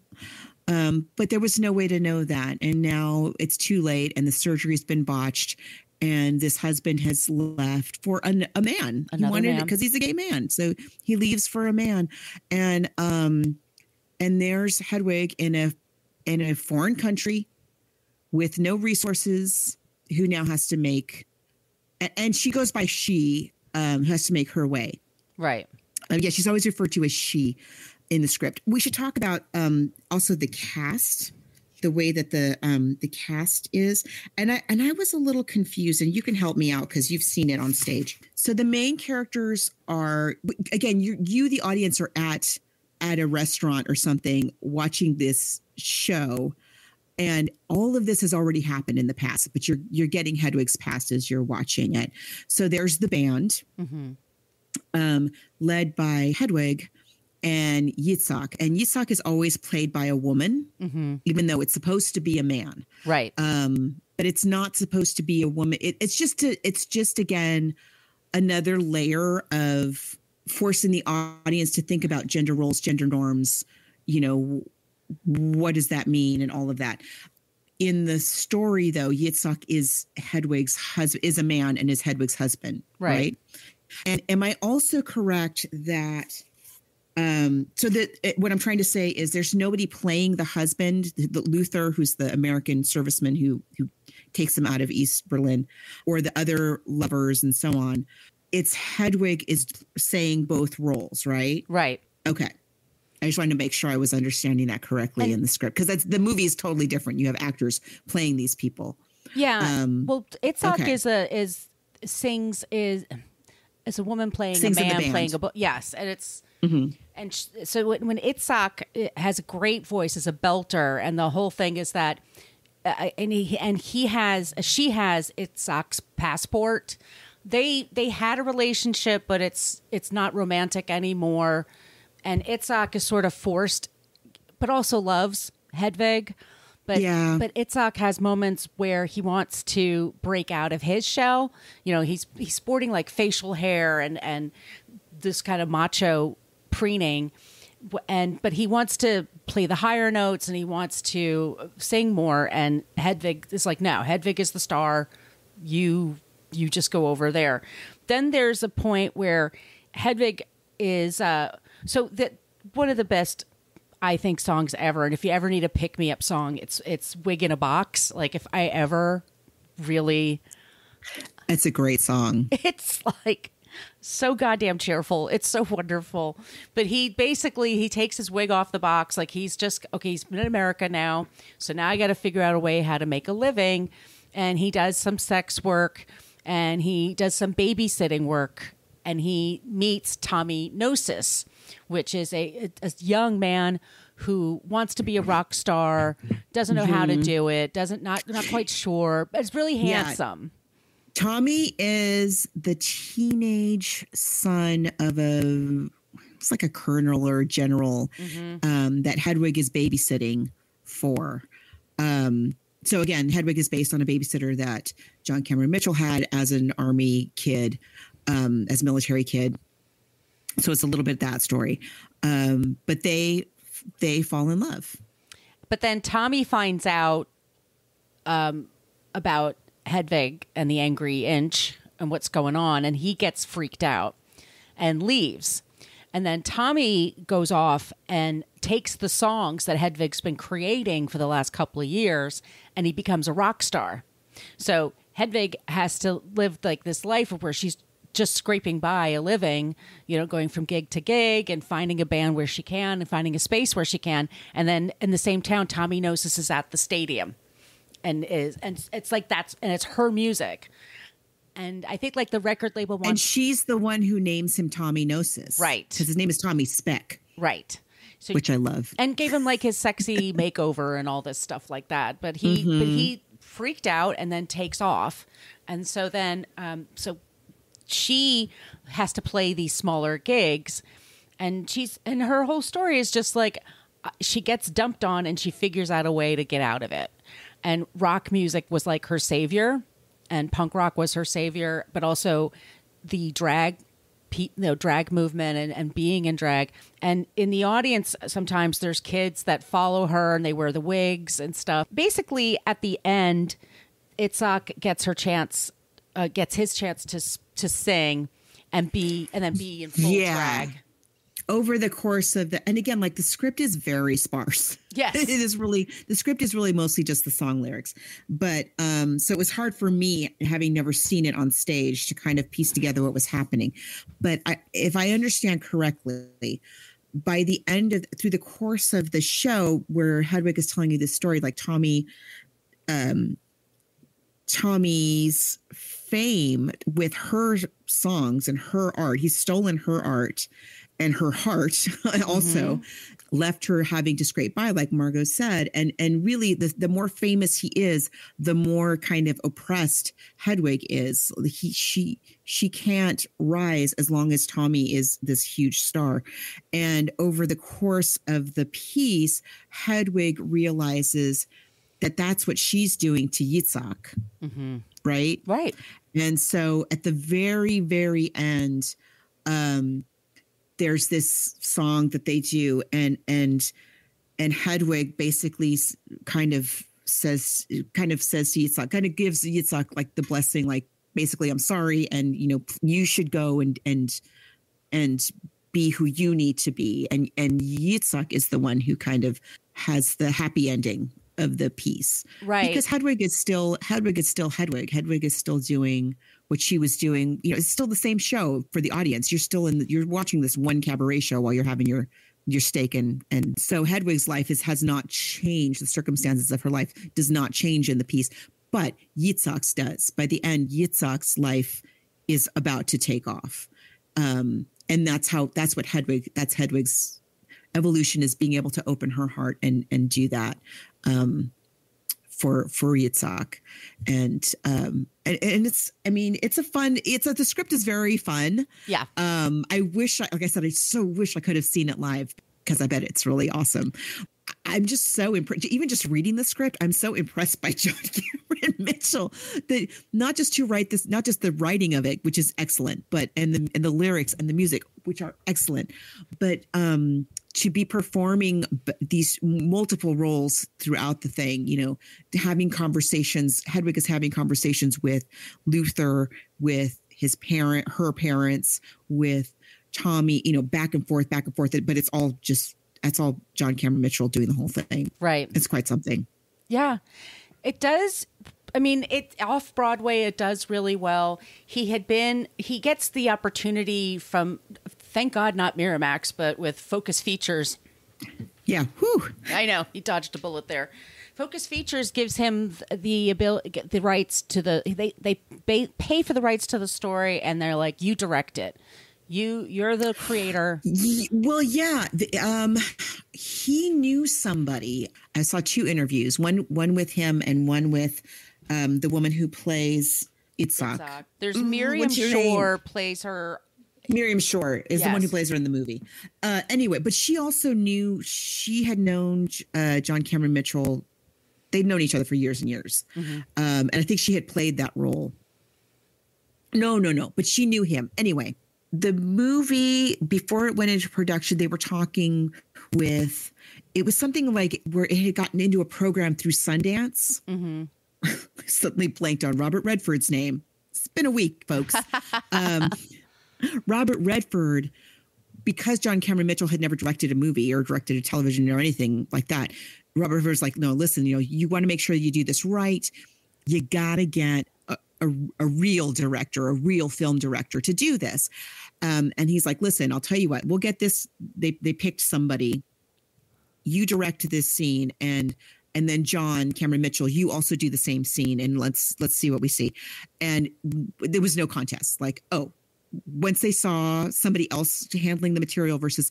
Um, but there was no way to know that. And now it's too late and the surgery's been botched and this husband has left for an, a man. he Another wanted man. because he's a gay man. So he leaves for a man. And um and there's Hedwig in a in a foreign country with no resources who now has to make and, she goes by she um has to make her way. Right. um, yeah she's always referred to as she in the script. We should talk about um also the cast the way that the um the cast is. And i and i was a little confused and you can help me out because you've seen it on stage. So the main characters are again you you the audience are at at a restaurant or something watching this show and all of this has already happened in the past but you're you're getting hedwig's past as you're watching it so there's the band hmm um, led by Hedwig and Yitzhak. And Yitzhak is always played by a woman, hmm even though it's supposed to be a man. Right. Um, but it's not supposed to be a woman. It, it's just to, it's just again another layer of forcing the audience to think about gender roles, gender norms. You know, what does that mean, and all of that. In the story, though, Yitzhak is Hedwig's husband, is a man, and is Hedwig's husband, Right. right? And am I also correct that? Um, so that it, what I'm trying to say is there's nobody playing the husband, the, the Luther, who's the American serviceman who who takes him out of East Berlin, or the other lovers and so on. It's Hedwig is saying both roles, right? right. Okay. I just wanted to make sure I was understanding that correctly And- in the script because that's the movie is totally different. You have actors playing these people. Yeah. Um, well, Yitzhak okay. is a is sings is is a woman playing Sings a man playing a book. Yes, and it's Mhm. and sh- so when, when Yitzhak uh, has a great voice as a belter, and the whole thing is that. Uh, and he and he has she has Yitzhak's passport. They they had a relationship, but it's it's not romantic anymore. And Yitzhak is sort of forced, but also loves Hedwig. But Yeah. but Yitzhak has moments where he wants to break out of his shell. You know, he's he's sporting like facial hair and and this kind of macho preening and but he wants to play the higher notes and he wants to sing more and Hedwig is like no Hedwig is the star you you just go over there then there's a point where Hedwig is uh so that one of the best I think songs ever and if you ever need a pick me up song it's it's wig in a box like if I ever really It's a great song. (laughs) it's like so goddamn cheerful. It's so wonderful. But he basically he takes his wig off the box like he's just okay, he's been in America now. So now I got to figure out a way how to make a living and he does some sex work and he does some babysitting work and he meets Tommy Gnosis, which is a, a young man who wants to be a rock star, doesn't know how to do it, doesn't not not quite sure, but it's really Yeah. handsome. Tommy is the teenage son of a it's like a colonel or a general um, that Hedwig is babysitting for. Um, so again, Hedwig is based on a babysitter that John Cameron Mitchell had as an army kid, um, as a military kid. So it's a little bit that story. Um, but they they fall in love. But then Tommy finds out um, about hedwig and the angry inch and what's going on, and he gets freaked out and leaves. And then Tommy goes off and takes the songs that hedwig's been creating for the last couple of years, and he becomes a rock star. So hedvig has to live like this life where she's just scraping by a living, you know, going from gig to gig and finding a band where she can and finding a space where she can. And then in the same town, Tommy Gnosis is at the stadium and is, and it's like that's, and it's her music. And I think like the record label And she's the one who names him Tommy Gnosis. Right. Because his name is Tommy Speck, right. So which I love. and gave him like his sexy (laughs) makeover and all this stuff like that. But he Mm-hmm. but he freaked out and then takes off. And so then um so she has to play these smaller gigs and she's and her whole story is just like uh, she gets dumped on and she figures out a way to get out of it. And rock music was like her savior and punk rock was her savior, but also the drag you know, drag movement and, and being in drag. And in the audience, sometimes there's kids that follow her and they wear the wigs and stuff. Basically, at the end, Yitzhak gets her chance, uh, gets his chance to to sing and be and then be in full Yeah. drag. over the course of the and again like the script is very sparse Yes. (laughs) it is really the script is really mostly just the song lyrics but um so it was hard for me having never seen it on stage to kind of piece together what was happening but I, if i understand correctly by the end of through the course of the show where hedwig is telling you this story like tommy um tommy's fame with her songs and her art. He's stolen her art and her heart (laughs) also mm-hmm. left her having to scrape by like margot said. And and really the, the more famous he is the more kind of oppressed hedwig is. He she she can't rise as long as tommy is this huge star. And over the course of the piece hedwig realizes that that's what she's doing to yitzhak. Mm-hmm. Right? Right. And so at the very, very end, um, there's this song that they do, and and and Hedwig basically kind of says, kind of says to Yitzhak, kind of gives Yitzhak like the blessing, like basically, I'm sorry, and you know, you should go and and and be who you need to be, and and Yitzhak is the one who kind of has the happy ending of the piece Right. because Hedwig is still Hedwig is still Hedwig. Hedwig is still doing what she was doing. You know, it's still the same show for the audience. You're still in. The, you're watching this one cabaret show while you're having your your steak, and and so Hedwig's life is has not changed. The circumstances of her life does not change in the piece, but Yitzhak's does. By the end, Yitzhak's life is about to take off, um, and that's how that's what Hedwig. That's Hedwig's evolution is being able to open her heart and and do that. Um, for for Yitzhak, and um and, and it's I mean it's a fun it's a the script is very fun. yeah. Um, I wish I, like I said I so wish I could have seen it live because I bet it's really awesome. I'm just so impressed. Even just reading the script, I'm so impressed by (laughs) John Cameron Mitchell that not just to write this, not just the writing of it, which is excellent, but and the and the lyrics and the music, which are excellent, but um to be performing b- these multiple roles throughout the thing, you know, having conversations. Hedwig is having conversations with Luther, with his parent, her parents, with Tommy, you know, back and forth, back and forth. But it's all just that's all John Cameron Mitchell doing the whole thing. Right. It's quite something. Yeah. It does I mean, it off Broadway it does really well. He had been he gets the opportunity from thank God not Miramax, but with Focus Features. Yeah. Whew. I know, he dodged a bullet there. Focus Features gives him the ability the rights to the they they pay for the rights to the story and they're like you direct it. You you're the creator. Well, yeah. The, um, he knew somebody. I saw two interviews. One one with him and one with um, the woman who plays Yitzhak. Uh, There's Mm, Miriam your name? Shor plays her Miriam Shor is the one who plays her in the movie. Uh, anyway, but she also knew she had known uh, John Cameron Mitchell. They'd known each other for years and years, Mm-hmm. um, and I think she had played that role. No, no, no. But she knew him anyway. the movie before it went into production, they were talking with. It was something like where it had gotten into a program through Sundance. Mm-hmm. (laughs) suddenly blanked on Robert Redford's name. It's been a week, folks. (laughs) um, Robert Redford, because John Cameron Mitchell had never directed a movie or directed a television or anything like that, Robert Redford's like, no, listen, you know, you want to make sure you do this right. You got to get a, a, a, real director, a real film director to do this. Um, and he's like, listen, I'll tell you what, we'll get this. They, they picked somebody. You direct this scene and and then John Cameron Mitchell, you also do the same scene, and let's let's see what we see. And there was no contest. Like, oh, once they saw somebody else handling the material versus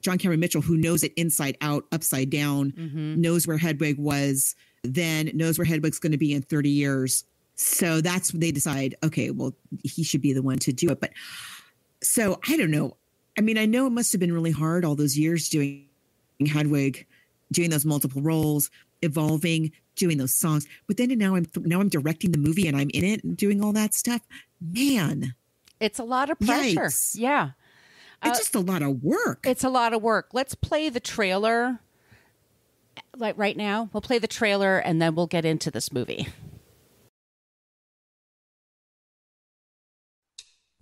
John Cameron Mitchell, who knows it inside out, upside down, mm-hmm. knows where Hedwig was then, knows where Hedwig's going to be in 30 years. So that's when they decide, okay, well, he should be the one to do it. But so I don't know. I mean, I know it must have been really hard all those years doing Hedwig doing those multiple roles, evolving, doing those songs. But then now I'm now I'm directing the movie and I'm in it and doing all that stuff. Man, it's a lot of pressure. Yikes. Yeah. It's uh, just a lot of work. It's a lot of work. Let's play the trailer like right now. We'll play the trailer and then we'll get into this movie.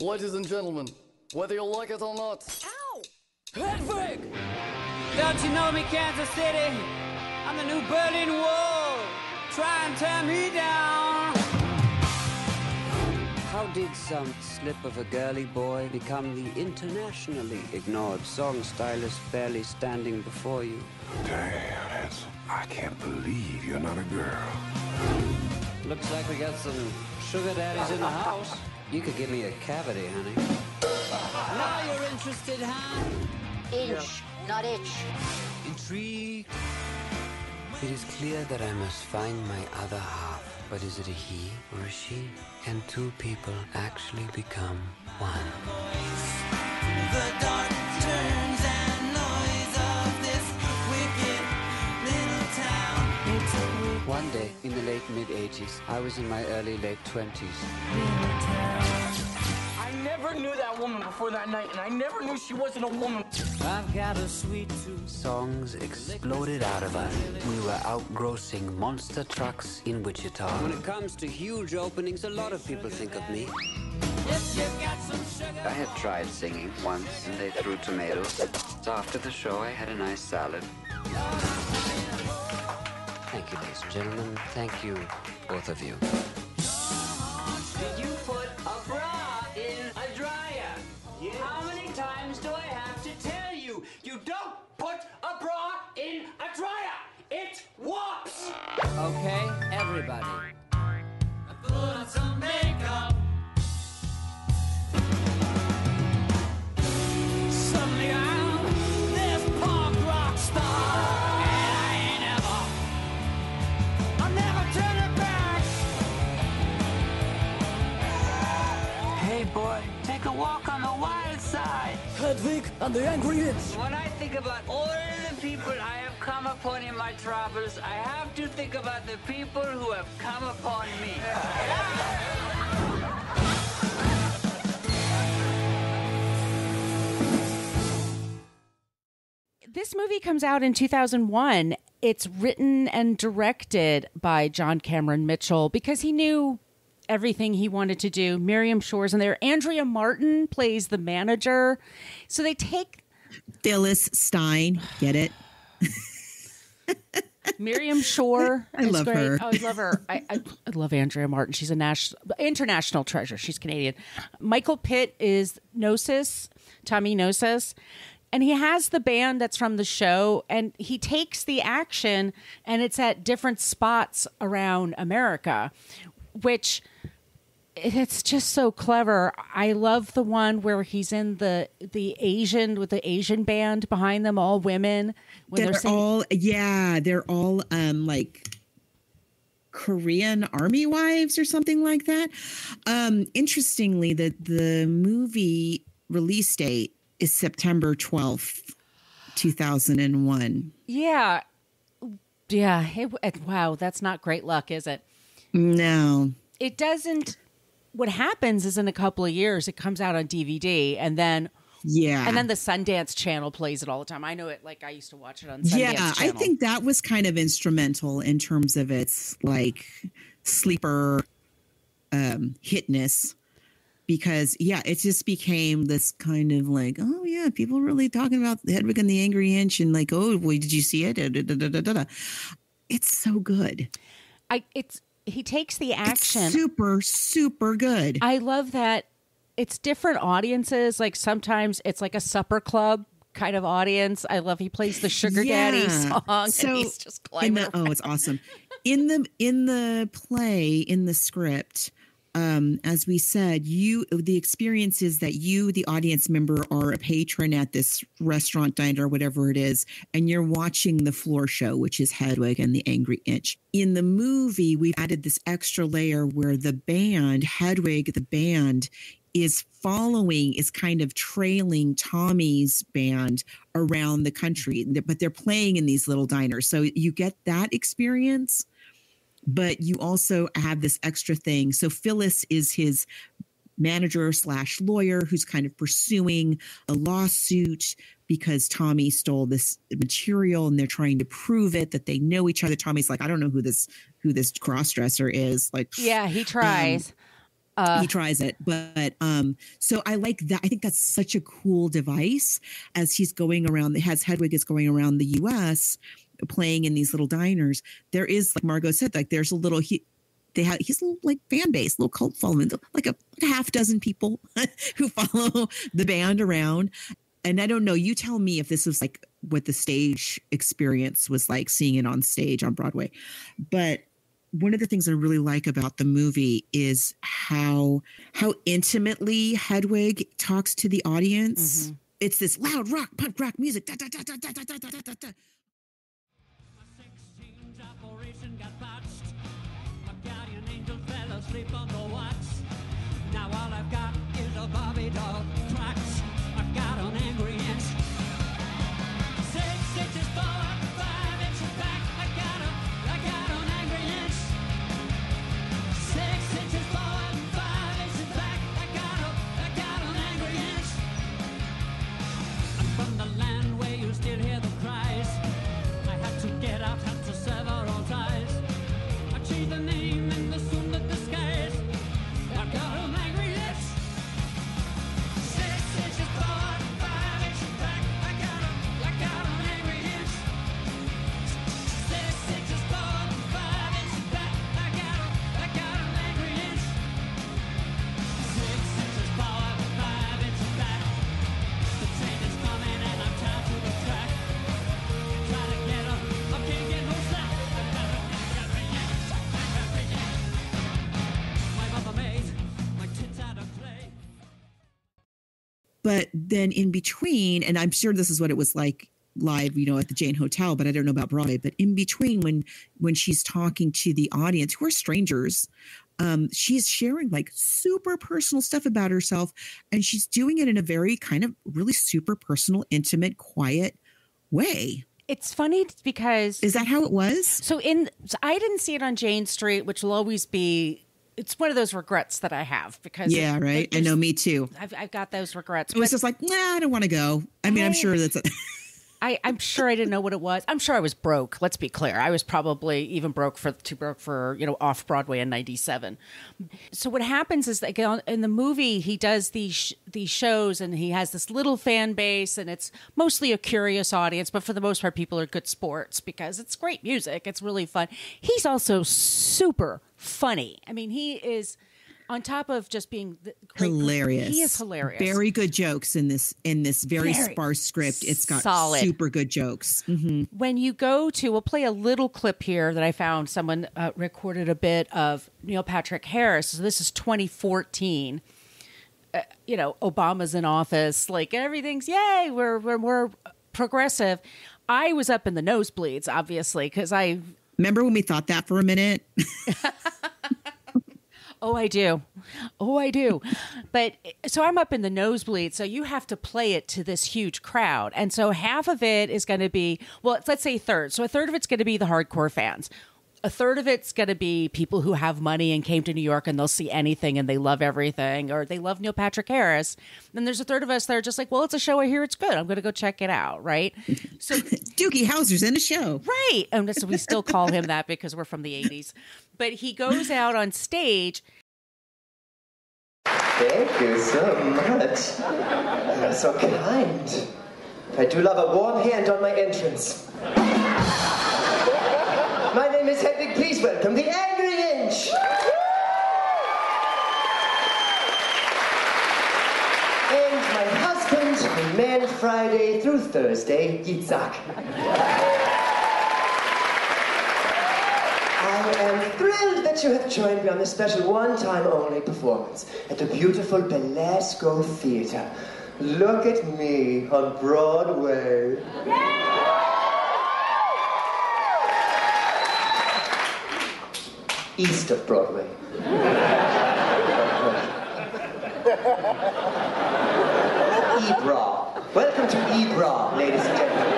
Ladies and gentlemen, whether you like it or not. Ow! Hedwig! Don't you know me, Kansas City? I'm the new Berlin Wall. Try and tear me down. How did some slip of a girly boy become the internationally ignored song stylist barely standing before you? Damn, handsome. I can't believe you're not a girl. Looks like we got some sugar daddies in the house. You could give me a cavity, honey. Now you're interested, huh? Inch not itch. Intrigued. It is clear that I must find my other half. But is it a he or a she? Can two people actually become one? The dark turns and noise of this wicked little town. One day, in the late mid-80s, I was in my early late 20s never knew that woman before that night, and I never knew she wasn't a woman. I've got a sweet tooth. Songs exploded out of us. We were outgrossing monster trucks in Wichita. When it comes to huge openings, a lot of people think of me. I had tried singing once, and they threw tomatoes. So after the show, I had a nice salad. Thank you, ladies and gentlemen. Thank you, both of you. Okay, everybody. Put on some makeup. Suddenly I'm this punk rock star. And I ain't ever, I'm never turning back. Hey boy, take a walk Hedwig and the Angry Inch. When I think about all the people I have come upon in my travels, I have to think about the people who have come upon me. This movie comes out in 2001. It's written and directed by John Cameron Mitchell because he knew everything he wanted to do. Miriam Shor's in there. Andrea Martin plays the manager. So they take Phyllis Stein. Get it? Miriam Shor. (laughs) I love great. her. Oh, I love her. I, I, I, love Andrea Martin. She's a national, international treasure. She's Canadian. Michael Pitt is Gnosis, Tommy Gnosis. And he has the band that's from the show, and he takes the action, and it's at different spots around America, which it's just so clever. I love the one where he's in the the Asian with the Asian band behind them, all women. When they're, they're all yeah, they're all um like Korean army wives or something like that. Um interestingly, the the movie release date is September twelfth, two thousand and one. Yeah, yeah. It, wow, that's not great luck, is it? No, it doesn't what happens is in a couple of years it comes out on DVD and then Yeah. and then the Sundance channel plays it all the time. I know it like I used to watch it on Sundance yeah, I think that was kind of instrumental in terms of its like sleeper um hitness because yeah, it just became this kind of like, oh yeah, people really talking about Hedwig and the Angry Inch and like, oh, boy, did you see it? Da, da, da. It's so good. I it's he takes the It's action. super, super good. I love that it's different audiences. Like sometimes it's like a supper club kind of audience. I love he plays the Sugar Daddy (laughs) song So, and he's just in climbing. the, oh it's awesome in the in the play in the script um as we said you the experience is that you the audience member are a patron at this restaurant diner or whatever it is and you're watching the floor show which is hedwig and the angry inch. In the movie we've added this extra layer where the band hedwig the band is following is kind of trailing tommy's band around the country but they're playing in these little diners. So you get that experience but you also have this extra thing. So phyllis is his manager slash lawyer who's kind of pursuing a lawsuit because tommy stole this material and they're trying to prove it that they know each other. Tommy's like i don't know who this who this cross-dresser is. Like yeah, he tries. he tries it but um so i like that. I think that's such a cool device as he's going around It has hedwig is going around the us playing in these little diners there is like margot said like there's a little he they have he's a little like fan base little cult following like a, like a half dozen people (laughs) who follow the band around and i don't know you tell me if this was like what the stage experience was like seeing it on stage on broadway but one of the things I really like about the movie is how how intimately Hedwig talks to the audience. Mm-hmm. It's this loud rock, punk rock music. Da, da, da, asleep on the watch. Now all I've got is a Bobby dog But then in between, and I'm sure this is what it was like live, you know, at the Jane Hotel, but I don't know about Broadway. But in between, when when she's talking to the audience who are strangers, um, she's sharing like super personal stuff about herself, and she's doing it in a very kind of really super personal, intimate, quiet way. It's funny because Is that how it was? So in so I didn't see it on Jane Street, which will always be it's one of those regrets that I have because Yeah, right. I know, me too. I've, I've got those regrets. It was just like, nah, I don't want to go. I mean, I'm sure that's. A, I, I'm sure I didn't know what it was. I'm sure I was broke. Let's be clear. I was probably even broke for too broke for you know off Broadway in '97. So what happens is that in the movie he does these these shows and he has this little fan base and it's mostly a curious audience, but for the most part people are good sports because it's great music. It's really fun. He's also super funny. I mean, he is on top of just being hilarious. He is hilarious. Very good jokes in this in this very, Very sparse script. It's got solid. super good jokes. Mhm. when you go to, we'll play a little clip here that I found. Someone uh, recorded a bit of Neil Patrick Harris. So this is 2014. Uh, you know, Obama's in office. Like everything's yay. We're we're more progressive. I was up in the nosebleeds, obviously, because I Remember when we thought that for a minute? (laughs) Oh, I do. Oh, I do. But so I'm up in the nosebleed. So you have to play it to this huge crowd. And so half of it is going to be, well, let's say third. So a third of it's going to be the hardcore fans. A third of it's going to be people who have money and came to New York and they'll see anything and they love everything or they love Neil Patrick Harris. Then there's a third of us that are just like, well, it's a show. I hear it's good. I'm going to go check it out. Right. So, (laughs) Doogie Howser's in a show. right. And so we still call him that because we're from the 80s. But he goes out on stage Thank you so much. You're so kind. I do love a warm hand on my entrance. Is Hedwig. Please welcome the Angry Inch. And my husband, who manned Friday through Thursday, Yitzhak. I am thrilled that you have joined me on this special one-time only performance at the beautiful Belasco Theater. Look at me on Broadway. East of Broadway. Ebra. Welcome to Ebra, ladies and gentlemen.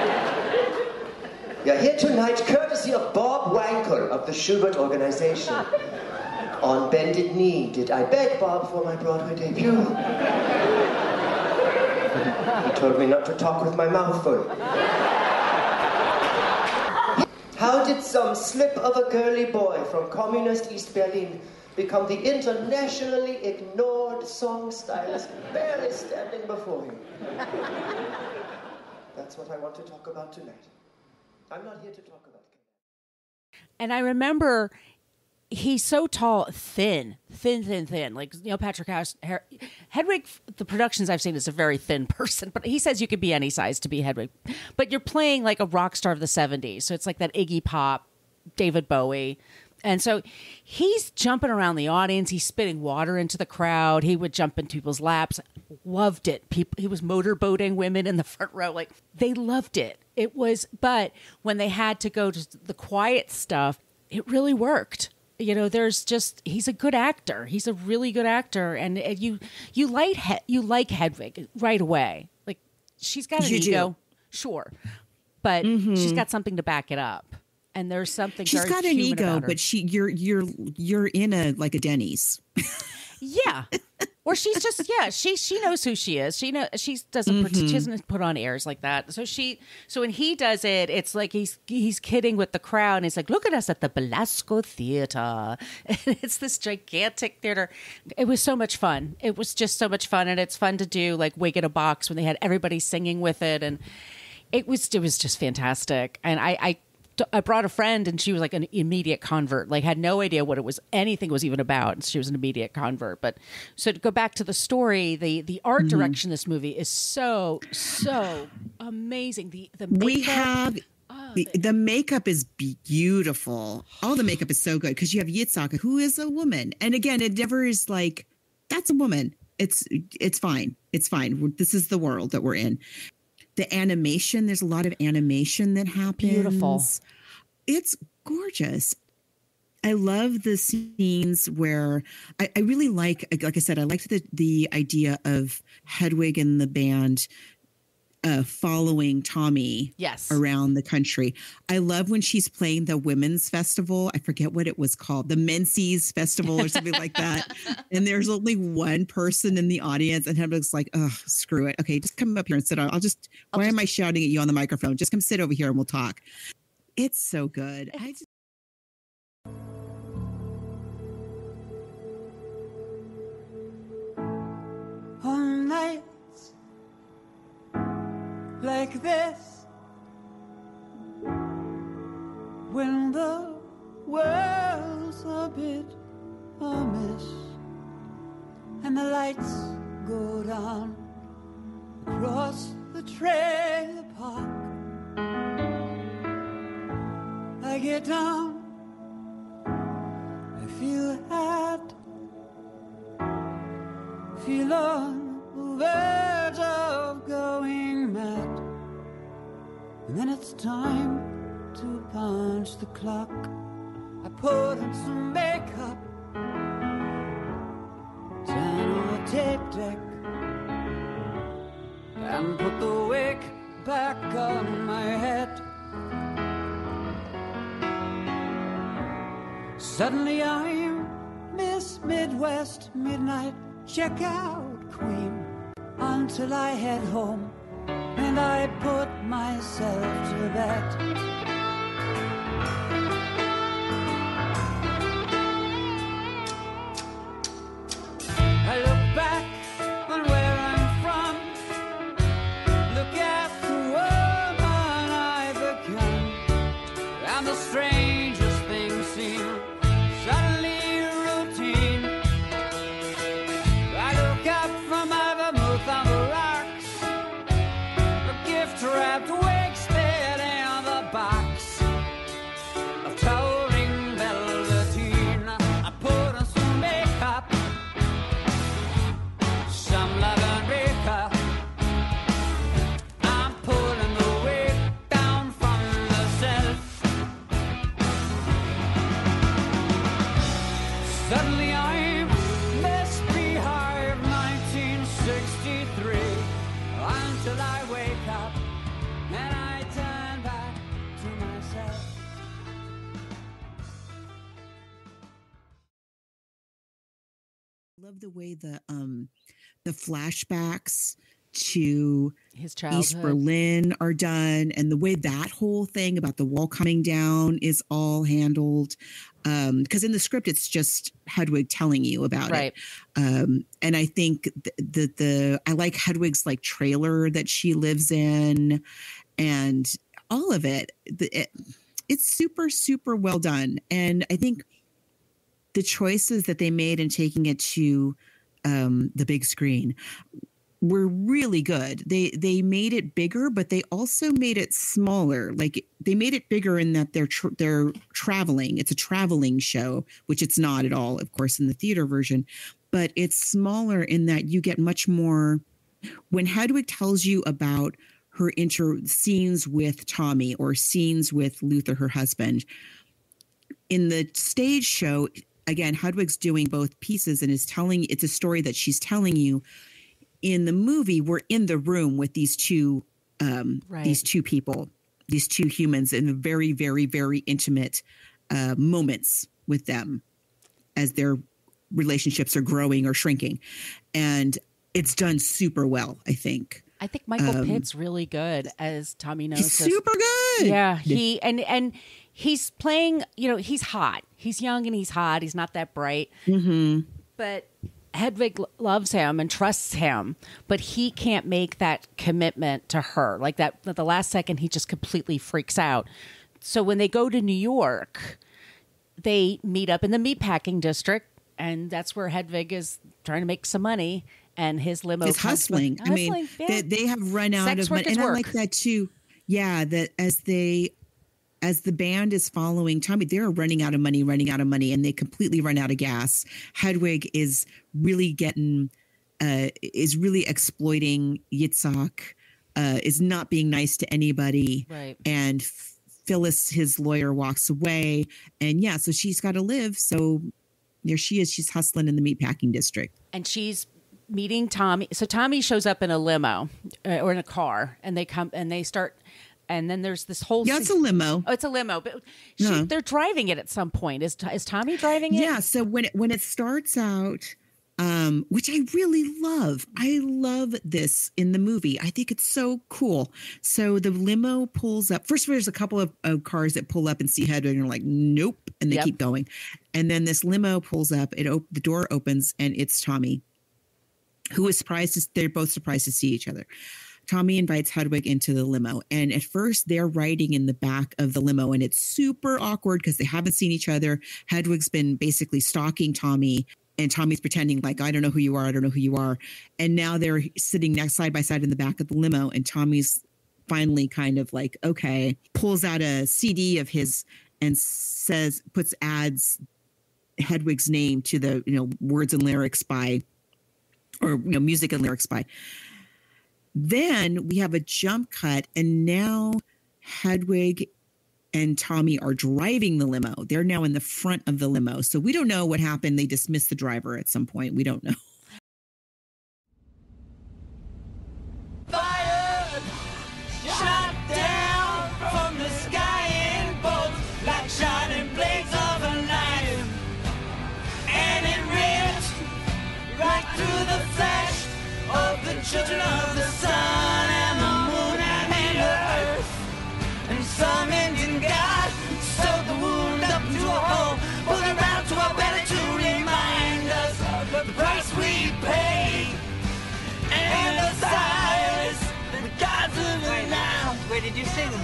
You're here tonight courtesy of Bob Wankel of the Shubert Organization. On bended knee did I beg Bob for my Broadway debut. He told me not to talk with my mouth full. How did some slip of a girly boy from communist East Berlin become the internationally ignored song stylist barely standing before you? That's what I want to talk about tonight. I'm not here to talk about And I remember he's so tall, thin, thin, thin, thin. Like Neil Patrick Harris, Har- Hedwig. The productions I've seen is a very thin (laughs) person, but he says you could be any size to be Hedwig. But you're playing like a rock star of the '70s, so it's like that Iggy Pop, David Bowie. And so he's jumping around the audience. He's spitting water into the crowd. He would jump in people's laps. Loved it. People, he was motorboating women in the front row. Like they loved it. It was, but when they had to go to the quiet stuff, it really worked. You know, there's just he's a good actor. He's a really good actor, and uh, you you like he, you like Hedwig right away. Like she's got an You do. ego, sure, but she's got something to back it up. And there's something She's got an ego, but she you're you're you're in a like a Denny's. Yeah. Or she's just yeah she she knows who she is. She know she doesn't put, she mm-hmm. doesn't put on airs like that. So she so when he does it it's like he's he's kidding with the crowd. And he's like look at us at the Belasco Theater. (laughs) And it's this gigantic theater. It was so much fun. It was just so much fun. And it's fun to do like wig in a box when they had everybody singing with it. And it was it was just fantastic. And I I I brought a friend and she was like an immediate convert, like had no idea what it was anything was even about. She was an immediate convert. But so to go back to the story, the the art Mm-hmm. direction this movie is so so amazing. The the We makeup- have the, the makeup is beautiful. All the makeup is so good because you have Yitzhak, who is a woman, and again, it never is like that's a woman. It's it's fine. It's fine. This is the world that we're in. The animation, there's a lot of animation that happens. Beautiful. It's gorgeous. I love the scenes where I, I really like, like I said, I liked the the idea of Hedwig and the band uh, following Tommy Yes. around the country. I love when she's playing the women's festival. I forget what it was called, the Menzies Festival or something like that. (laughs) And there's only one person in the audience, and Hedwig's like, "Oh, screw it. Okay, just come up here and sit on. I'll just. why am I shouting at you on the microphone? Just come sit over here and we'll talk." It's so good. I just. Like this. When the world's a bit amiss and the lights go down across the trailer park I get down time to punch the clock. I put on some makeup, turn on the tape deck, and put the wig back on my head. Suddenly I'm Miss Midwest Midnight Checkout Queen until I head home I put myself to bed. Flashbacks to His East. Berlin are done and the way that whole thing about the wall coming down is all handled um because in the script it's just Hedwig telling you about Right. it um and I think the, the the I like Hedwig's like trailer that she lives in and all of it, the, it it's super super well done and I think the choices that they made in taking it to um, the big screen were really good. They they made it bigger, but they also made it smaller. Like they made it bigger in that they're tr- they're traveling. It's a traveling show, which it's not at all, of course, in the theater version. But it's smaller in that you get much more. When Hedwig tells you about her inter scenes with Tommy or scenes with Luther, her husband, in the stage show again hedwig's doing both pieces and is telling it's a story that she's telling you in the movie we're in the room with these two um Right. these two people these two humans in very very very intimate uh moments with them as their relationships are growing or shrinking and it's done super well i think I think Michael Um, Pitt's really good as Tommy Gnosis. he's super good Yeah, he and and he's playing. You know, he's hot. He's young and he's hot. He's not that bright. hmm But Hedwig loves him and trusts him, but he can't make that commitment to her. Like that, at the last second, he just completely freaks out. So when they go to New York, they meet up in the meatpacking district, and that's where Hedwig is trying to make some money. And his limo is by- hustling. I mean, yeah. they, they have run out Sex of work money, and I like that too. Yeah, that as they as the band is following Tommy, they're running out of money, running out of money, and they completely run out of gas. Hedwig is really getting uh, is really exploiting Yitzhak, uh, is not being nice to anybody, Right. and Phyllis, his lawyer, walks away, and yeah, so she's got to live. So there she is. She's hustling in the meatpacking district. and she's meeting Tommy. So Tommy shows up in a limo uh, or in a car, and they come and they start. And then there's this whole. Yeah, it's a limo. Oh, it's a limo, but she, Yeah. they're driving it at some point. Is is Tommy driving it? Yeah. So when it, when it starts out, um, which I really love, I love this in the movie. I think it's so cool. So the limo pulls up. First of all, there's a couple of, of cars that pull up and see Hedwig and are like, nope, and they Yep. keep going. And then this limo pulls up. It op- the door opens and it's Tommy, who is surprised. To, they're both surprised to see each other. Tommy invites Hedwig into the limo. And at first, they're riding in the back of the limo, and it's super awkward because they haven't seen each other. Hedwig's been basically stalking Tommy, and Tommy's pretending like, I don't know who you are. I don't know who you are. And now they're sitting next side by side in the back of the limo, and Tommy's finally kind of like, okay, pulls out a CD of his and says, puts adds Hedwig's name to the, you know, words and lyrics by, or, you know, music and lyrics by. Then we have a jump cut, and now Hedwig and Tommy are driving the limo. They're now in the front of the limo. So we don't know what happened. They dismissed the driver at some point. We don't know.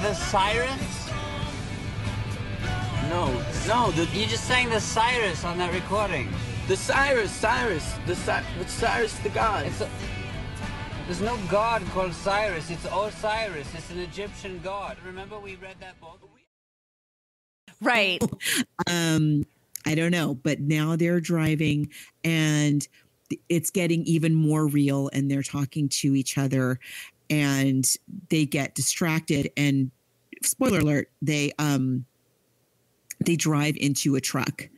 The Cyrus? No, no, the, you just sang the Cyrus on that recording. The Cyrus, Cyrus, the, Cy- the Cyrus, the god. It's a, there's no god called Cyrus. It's Osiris. It's an Egyptian god. Remember we read that book? Right. um i don't know but now they're driving and it's getting even more real and they're talking to each other and they get distracted and spoiler alert they um they drive into a truck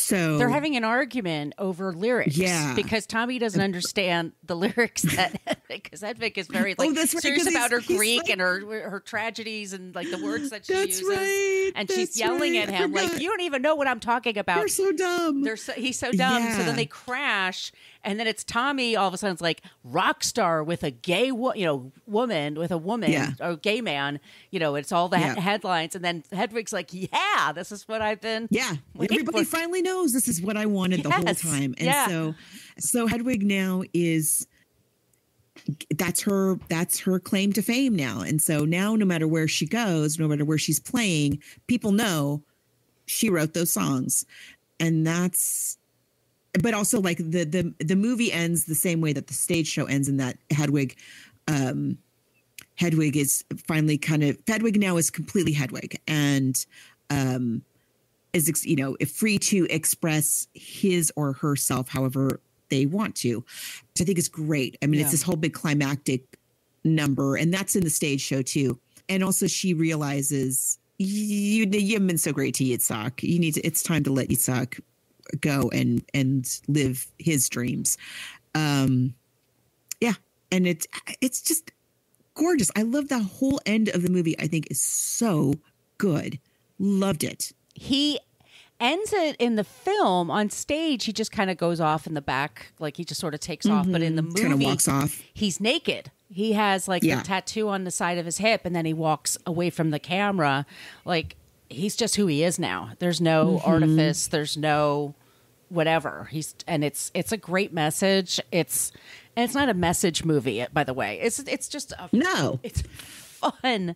so They're having an argument over lyrics. Yeah. Because Tommy doesn't understand the lyrics that (laughs) because Hedwig is very Oh, like that's right, serious about her Greek like- and her her tragedies and like the words that she uses. right, and she's yelling right, at him like, "You don't even know what I'm talking about." You're so dumb. They're so, he's so dumb. So then they crash, and then it's Tommy. All of a sudden, it's like rock star with a gay, wo- you know, woman with a woman Yeah. or gay man. You know, it's all the he- headlines, and then Hedwig's like, "Yeah, this is what I've been." Yeah, everybody for." finally knows this is what I wanted the whole time, and yeah. so so Hedwig now is that's her that's her claim to fame now, and so now no matter where she goes, no matter where she's playing, people know she wrote those songs, and that's. But also, like the the the movie ends the same way that the stage show ends, in that Hedwig, um, Hedwig is finally kind of Hedwig now is completely Hedwig, and um, is you know free to express his or herself however they want to which i think is great. I mean Yeah. it's this whole big climactic number and that's in the stage show too. And also she realizes you you haven't been so great to yitzhak. You need to it's time to let yitzhak go and and live his dreams. Um yeah. And it's it's just gorgeous. I love the whole end of the movie. I think is so good. Loved it. He ends it in the film on stage. He just kind of goes off in the back like he just sort of takes off. But in the Mhm. movie walks off. he's naked. He has like Yeah. the tattoo on the side of his hip and then he walks away from the camera. Like he's just who he is now. There's no Mhm. artifice. There's no whatever. He's and it's it's a great message. It's and it's not a message movie by the way. It's it's just a No. it's (laughs) fun.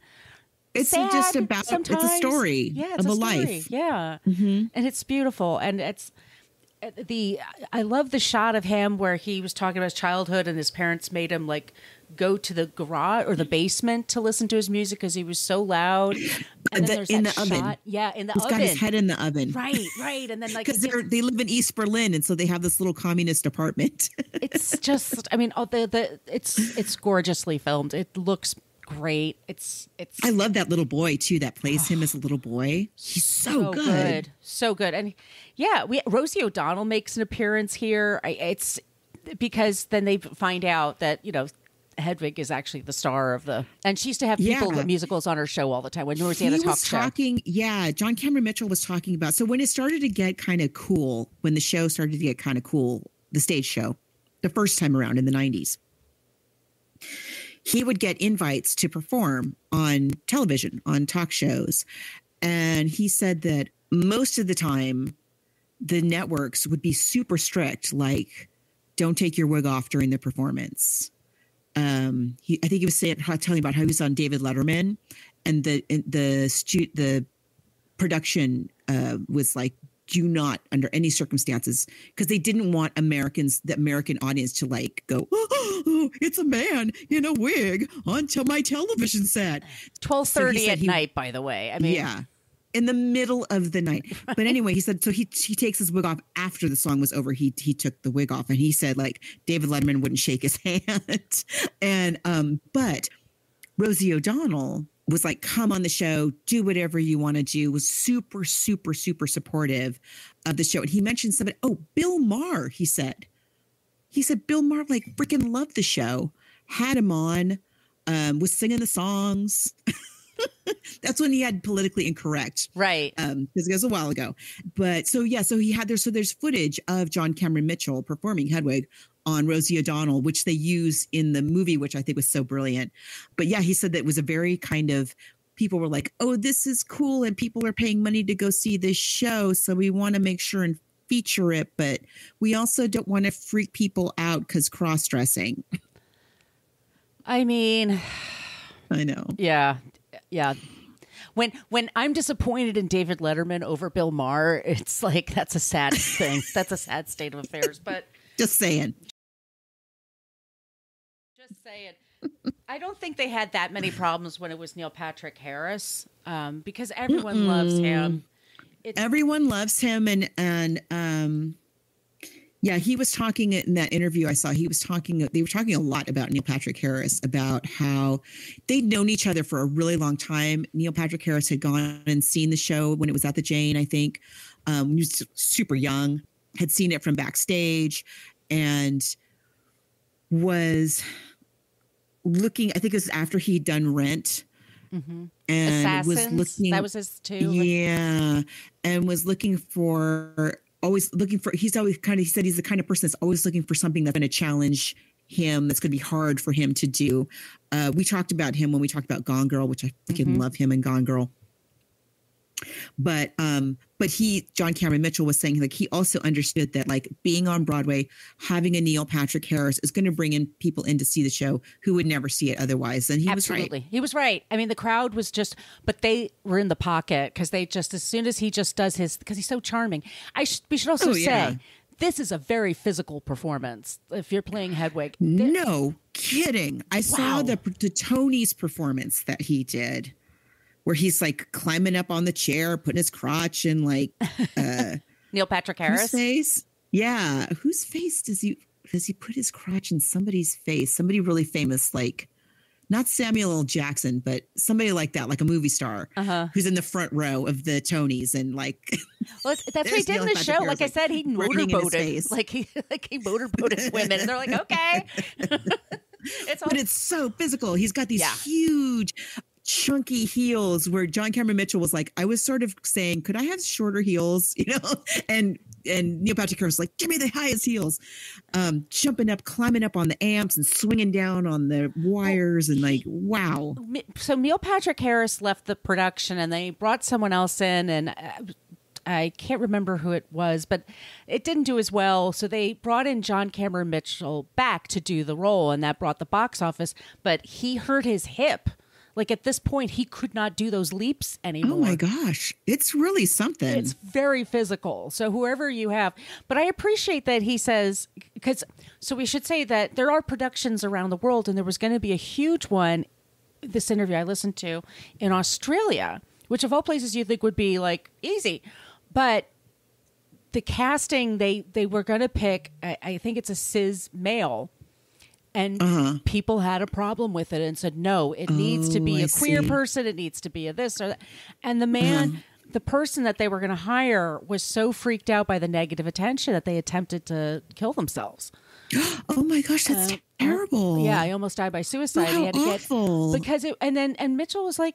It's sad just about it's a story yeah, of a, a, life. Yeah, Mhm. and it's beautiful, and it's uh, the I love the shot of him where he was talking about his childhood, and his parents made him like go to the garage or the basement to listen to his music because he was so loud. (sniffs) And The- then there's in the oven. shot, yeah, in the He's oven. got his head in the oven. Right, right, and then (laughs) like Because they live in East Berlin, and so they have this little communist apartment. (laughs) it's just i mean oh, the the it's it's gorgeously filmed it looks great it's it's I love that little boy too that plays him as a little boy. He's so, good. so good and yeah we rosie o'donnell makes an appearance here I, it's because then they find out that you know hedwig is actually the star of the and she used to have people Yeah. musicals on her show all the time when He Rosie had a talk was show talking, yeah. John Cameron Mitchell was talking about. So when it started to get kind of cool, when the show started to get kind of cool, the stage show, the first time around in the '90s, he would get invites to perform on television, on talk shows, and he said that most of the time, the networks would be super strict, like, "Don't take your wig off during the performance." Um he, i think he was saying telling about how he was on david letterman and the the stu- the production uh was like do not under any circumstances because they didn't want americans the american audience to like go oh, (gasps) it's a man in a wig onto my television set. 12:30 So at he- night by the way. I mean yeah in the middle of the night. (laughs) But anyway he said so he he takes his wig off after the song was over. He he took the wig off and he said like david letterman wouldn't shake his (laughs) hand. And um but rosie o'donnell was like come on the show do whatever you want to do was super super super supportive of the show. And he mentioned somebody oh bill maher he said. He said bill maher like freaking loved the show had him on um was singing the songs (laughs) (laughs) that's when he had politically incorrect right um because it was a while ago but so yeah so he had there so there's footage of john cameron mitchell performing hedwig on Rosie O'Donnell, which they use in the movie, which I think was so brilliant. But yeah, he said that it was a very kind of people were like, "Oh, this is cool," and people are paying money to go see this show, so we want to make sure and feature it, but we also don't want to freak people out because cross dressing. I mean, (sighs) I know. yeah, yeah. When when I'm disappointed in David Letterman over Bill Maher, it's like that's a sad thing. (laughs) That's a sad state of affairs. But Just saying. just saying, I don't think they had that many problems when it was Neil Patrick Harris, um, because everyone loves him. It's, Everyone loves him, and and um, yeah, he was talking in that interview I saw. He was talking. They were talking a lot about Neil Patrick Harris about how they'd known each other for a really long time. Neil Patrick Harris had gone and seen the show when it was at the Jane, I think. Um, he was super young, had seen it from backstage, and was looking. I think it was after he'd done Rent, and was looking. that was his too. Yeah, and was looking for always looking for. He's always kind of. He said he's the kind of person that's always looking for something that's going to challenge him. That's going to be hard for him to do. Uh, we talked about him when we talked about Gone Girl, which I freaking love him and Gone Girl. But um, but he John Cameron Mitchell was saying like he also understood that like being on Broadway, having a Neil Patrick Harris is going to bring in people in to see the show who would never see it otherwise. And he Absolutely. was right. He was right. I mean, the crowd was just, but they were in the pocket because they just, as soon as he just does his, because he's so charming. I sh- we should also Oh, say, yeah. this is a very physical performance. If you're playing Hedwig, No kidding. I saw the the Tony's performance that he did, where he's like climbing up on the chair, putting his crotch in like uh, (laughs) Neil Patrick Harris. face? Yeah, whose face does he does he put his crotch in somebody's face? Somebody really famous, like not Samuel L. Jackson, but somebody like that, like a movie star Uh-huh. who's in the front row of the Tonys and like Well, that's what he (laughs) did in the show. Harris, Like I said, he motorboated. Like he, (laughs) like he motorboated women, and they're like, okay. it's all, but it's so physical. He's got these Yeah. huge, chunky heels. Where John Cameron Mitchell was like, I was sort of saying, could I have shorter heels? (laughs) You know, and and Neil Patrick Harris was like, give me the highest heels. Um, jumping up, climbing up on the amps, and swinging down on the wires, and like, wow. So Neil Patrick Harris left the production and they brought someone else in and uh, I can't remember who it was, but it didn't do as well. So they brought in John Cameron Mitchell back to do the role and that brought the box office, but he hurt his hip. Like at this point he could not do those leaps anymore. Oh my gosh, it's really something. It's very physical. So whoever you have, but I appreciate that he says because so we should say that there are productions around the world, and there was going to be a huge one. This interview I listened to in Australia, which of all places you think would be like easy, but the casting they they were going to pick. I, I think it's a cis male. And Uh-huh. people had a problem with it and said, no, it needs to Oh, be I a queer see. person. It needs to be a this or that. And the man, Uh-huh. the person that they were going to hire was so freaked out by the negative attention that they attempted to kill themselves. (gasps) oh my gosh, that's terrible. Uh, Yeah, he almost died by suicide. Oh, he had to how awful. get because it, and then and Mitchell was like,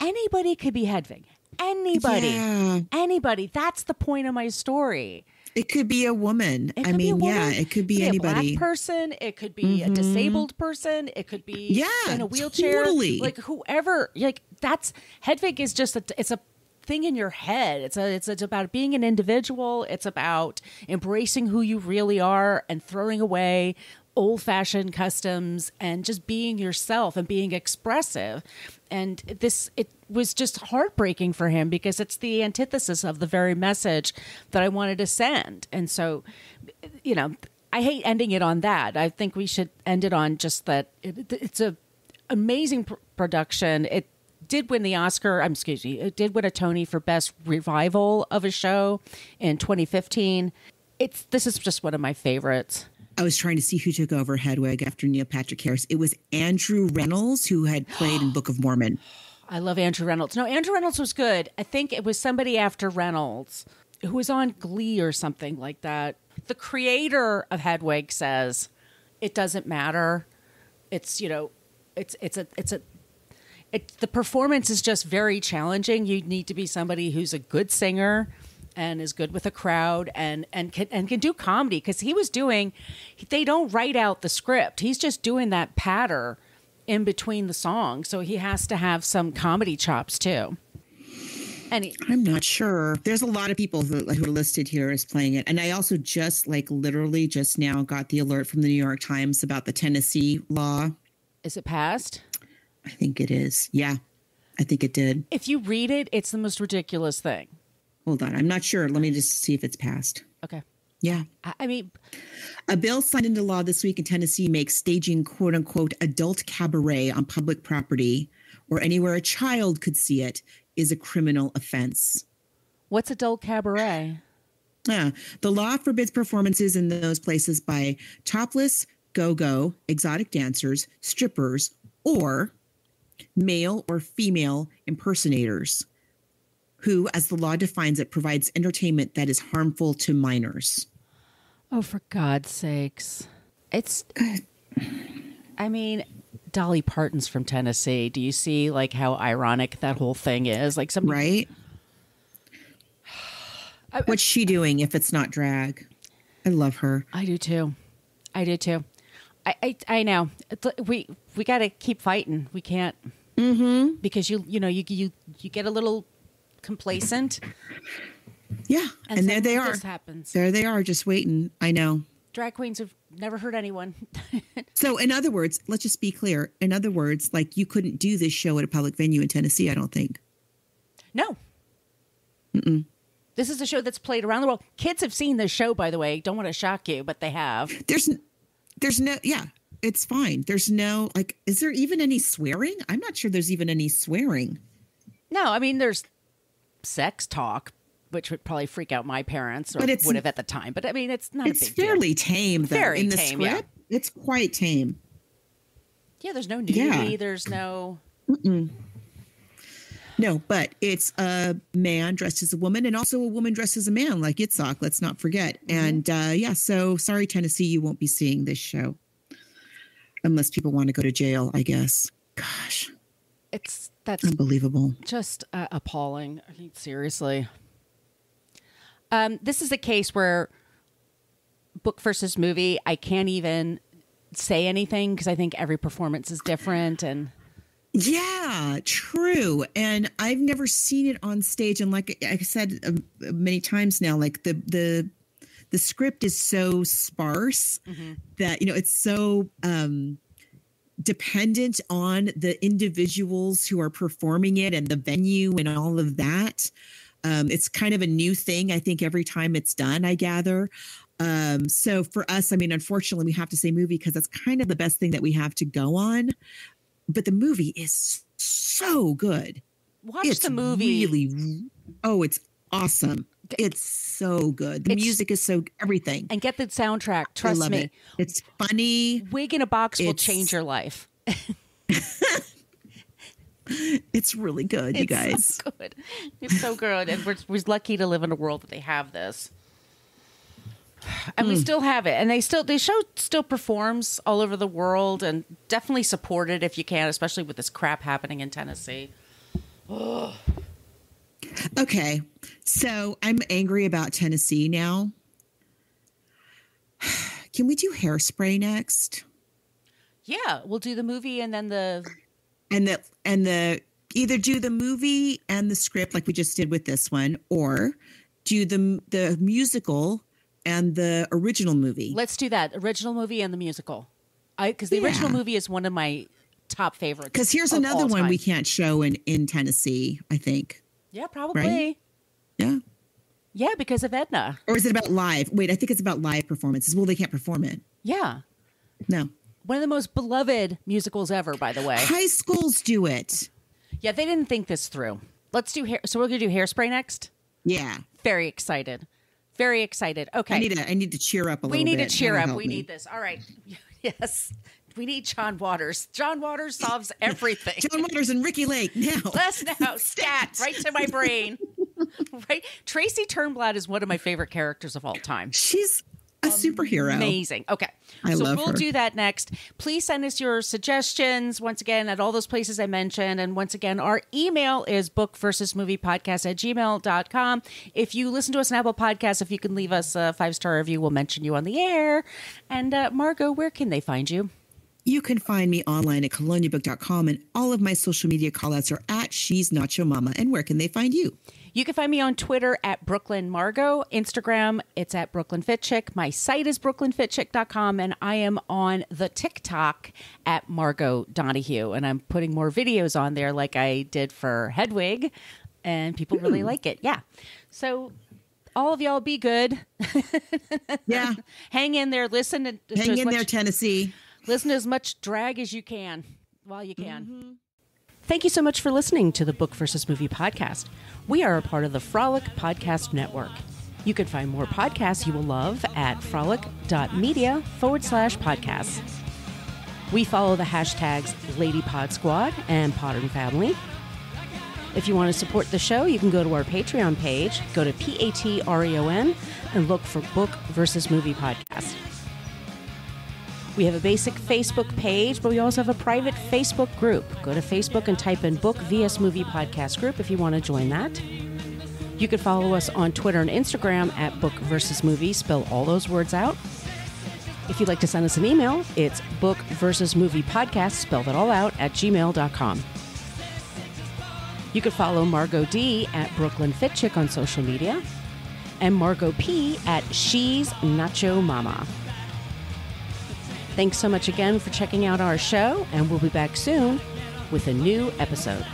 anybody could be Hedwig. Anybody, Yeah. anybody. That's the point of my story. It could be a woman. I could be mean, yeah, woman, it could be a anybody. Mm-hmm. black person. It could be a disabled person. It could be Yeah, in a wheelchair. totally. Like whoever. Like that's Hedwig is just a. It's a thing in your head. It's a. It's, it's about being an individual. It's about embracing who you really are and throwing away old fashioned customs and just being yourself and being expressive. And this it was just heartbreaking for him because it's the antithesis of the very message that I wanted to send. And so, you know, I hate ending it on that. I think we should end it on just that it, it's a amazing pr- production. It did win the Oscar. I'm excuse me. It did win a Tony for best revival of a show in 2015. It's this is just one of my favorites. I was trying to see who took over Hedwig after Neil Patrick Harris. It was Andrew Rannells who had played in Book of Mormon. I love Andrew Rannells. No, Andrew Rannells was good. I think it was somebody after Rannells who was on Glee or something like that. The creator of Hedwig says it doesn't matter. It's you know, it's it's a it's a it the performance is just very challenging. You need to be somebody who's a good singer and is good with a crowd and and can and can do comedy because he was doing they don't write out the script he's just doing that patter in between the songs so he has to have some comedy chops too and he, I'm not sure. There's a lot of people who, who are listed here as playing it. And I also just like literally just now got the alert from the New York Times about the Tennessee law. is it passed I think it is. Yeah, I think it did. if you read it it's the most ridiculous thing Hold on. I'm not sure. Let me just see if it's passed. okay Yeah. I, mean A bill signed into law this week in Tennessee makes staging quote unquote adult cabaret on public property or anywhere a child could see it is a criminal offense. what's adult cabaret Yeah. The law forbids performances in those places by topless, go go, exotic dancers, strippers, or male or female impersonators who, as the law defines it, provides entertainment that is harmful to minors. Oh, for God's sakes. It's, I mean, Dolly Parton's from Tennessee. Do you see like how ironic that whole thing is? Like some, Right? What's she doing if it's not drag? I love her. I do too. I do too. I, I, I know we, we got to keep fighting. We can't, mm-hmm. because you, you know, you, you, you get a little complacent Yeah. and, And, there they are. Happens. There they are, just waiting. I know. Drag queens have never hurt anyone. (laughs) So, in other words, let's just be clear. In other words, like you couldn't do this show at a public venue in Tennessee, I don't think. No. This is a show that's played around the world. Kids have seen this show, by the way. Don't want to shock you, but they have. There's, n- there's no, yeah, it's fine. There's no, like, is there even any swearing? I'm not sure there's even any swearing. No, I mean, there's sex talk, which would probably freak out my parents or would have at the time. But I mean, it's not It's a big deal. fairly tame, though. Very In the tame, yeah. script, it's quite tame. Yeah, there's no nudity. Yeah. There's no. No, but it's a man dressed as a woman and also a woman dressed as a man, like Yitzhak, let's not forget. Mm-hmm. And uh, yeah, so sorry, Tennessee, you won't be seeing this show unless people want to go to jail, I guess. Gosh, It's that's unbelievable. just uh, appalling. I mean, seriously. Um, this is a case where book versus movie. I can't even say anything because I think every performance is different and. Yeah, true. And I've never seen it on stage. And like I said uh, many times now, like the the the script is so sparse that you know it's so um dependent on the individuals who are performing it and the venue and all of that. Um, it's kind of a new thing, I think, every time it's done, I gather. Um, so for us, I mean, unfortunately, we have to say movie because that's kind of the best thing that we have to go on. But the movie is so good. Watch it's the movie. Really, oh, it's awesome. It's so good. The It's- music is so everything. and get the soundtrack. Trust me, it. It's funny. wig in a box will change your life. (laughs) It's really good, you guys. so good. It's so good, and we're, we're lucky to live in a world that they have this, and Hmm. we still have it. And they still the show still performs all over the world, and definitely support it if you can, especially with this crap happening in Tennessee. Okay. So I'm angry about Tennessee now. (sighs) Can we do hairspray next? Yeah, we'll do the movie and then the And the and the either do the movie and the script like we just did with this one, or do the the musical and the original movie. let's do that original movie and the musical. I because the original movie is one of my top favorites. Because here's another one time. we can't show in in Tennessee. I think. Yeah, probably. Yeah. Yeah, because of Edna. Or is it about live? Wait, I think it's about live performances. Well, they can't perform it. Yeah. No. One of the most beloved musicals ever, by the way. High schools do it. Yeah, they didn't think this through. Let's do hair. So we're gonna do hairspray next. Yeah. Very excited. Very excited. Okay. I need to I need to cheer up a we little We need bit. to cheer That'll up. We me. need this. All right. (laughs) Yes. We need John Waters. John Waters solves (laughs) everything. John Waters and Ricki Lake now. Let's now (laughs) stat right to my brain. (laughs) right. Tracy Turnblad is one of my favorite characters of all time. She's A superhero. Amazing. Okay. I so we'll her. do that next. Please send us your suggestions once again at all those places I mentioned. And once again, our email is book versus movie podcast at gmail.com. If you listen to us on Apple Podcasts, if you can leave us a five star review, we'll mention you on the air. And uh, Margot, where can they find you? You can find me online at coloniabook.com and all of my social media callouts are at She's Nacho Mama. And where can they find you? You can find me on Twitter at Brooklyn Margot. Instagram, it's at Brooklyn Fit Chick. My site is brooklynfitchick.com, and I am on the TikTok at Margot Donahue. And I'm putting more videos on there like I did for Hedwig, and people really hmm. like it. Yeah. So all of y'all be good. (laughs) Yeah. Hang in there. Listen to, to Hang as in much, there, Tennessee. Listen to as much drag as you can while you can. Mm-hmm. Thank you so much for listening to the Book versus Movie podcast. We are a part of the Frolic Podcast Network. You can find more podcasts you will love at frolic.media forward slash podcasts. We follow the hashtags LadyPod Squad and Podern Family. If you want to support the show, you can go to our Patreon page, go to P A T R E O N, and look for Book versus Movie Podcast. We have a basic Facebook page, but we also have a private Facebook group. Go to Facebook and type in Book VS Movie Podcast Group if you want to join that. You can follow us on Twitter and Instagram at Book versus Movie. Spell all those words out. If you'd like to send us an email, it's book versus movie podcast, spell that all out, at gmail.com. You can follow Margot D at Brooklyn Fit Chick on social media and Margot P at She's Nacho Mama. Thanks so much again for checking out our show, and we'll be back soon with a new episode.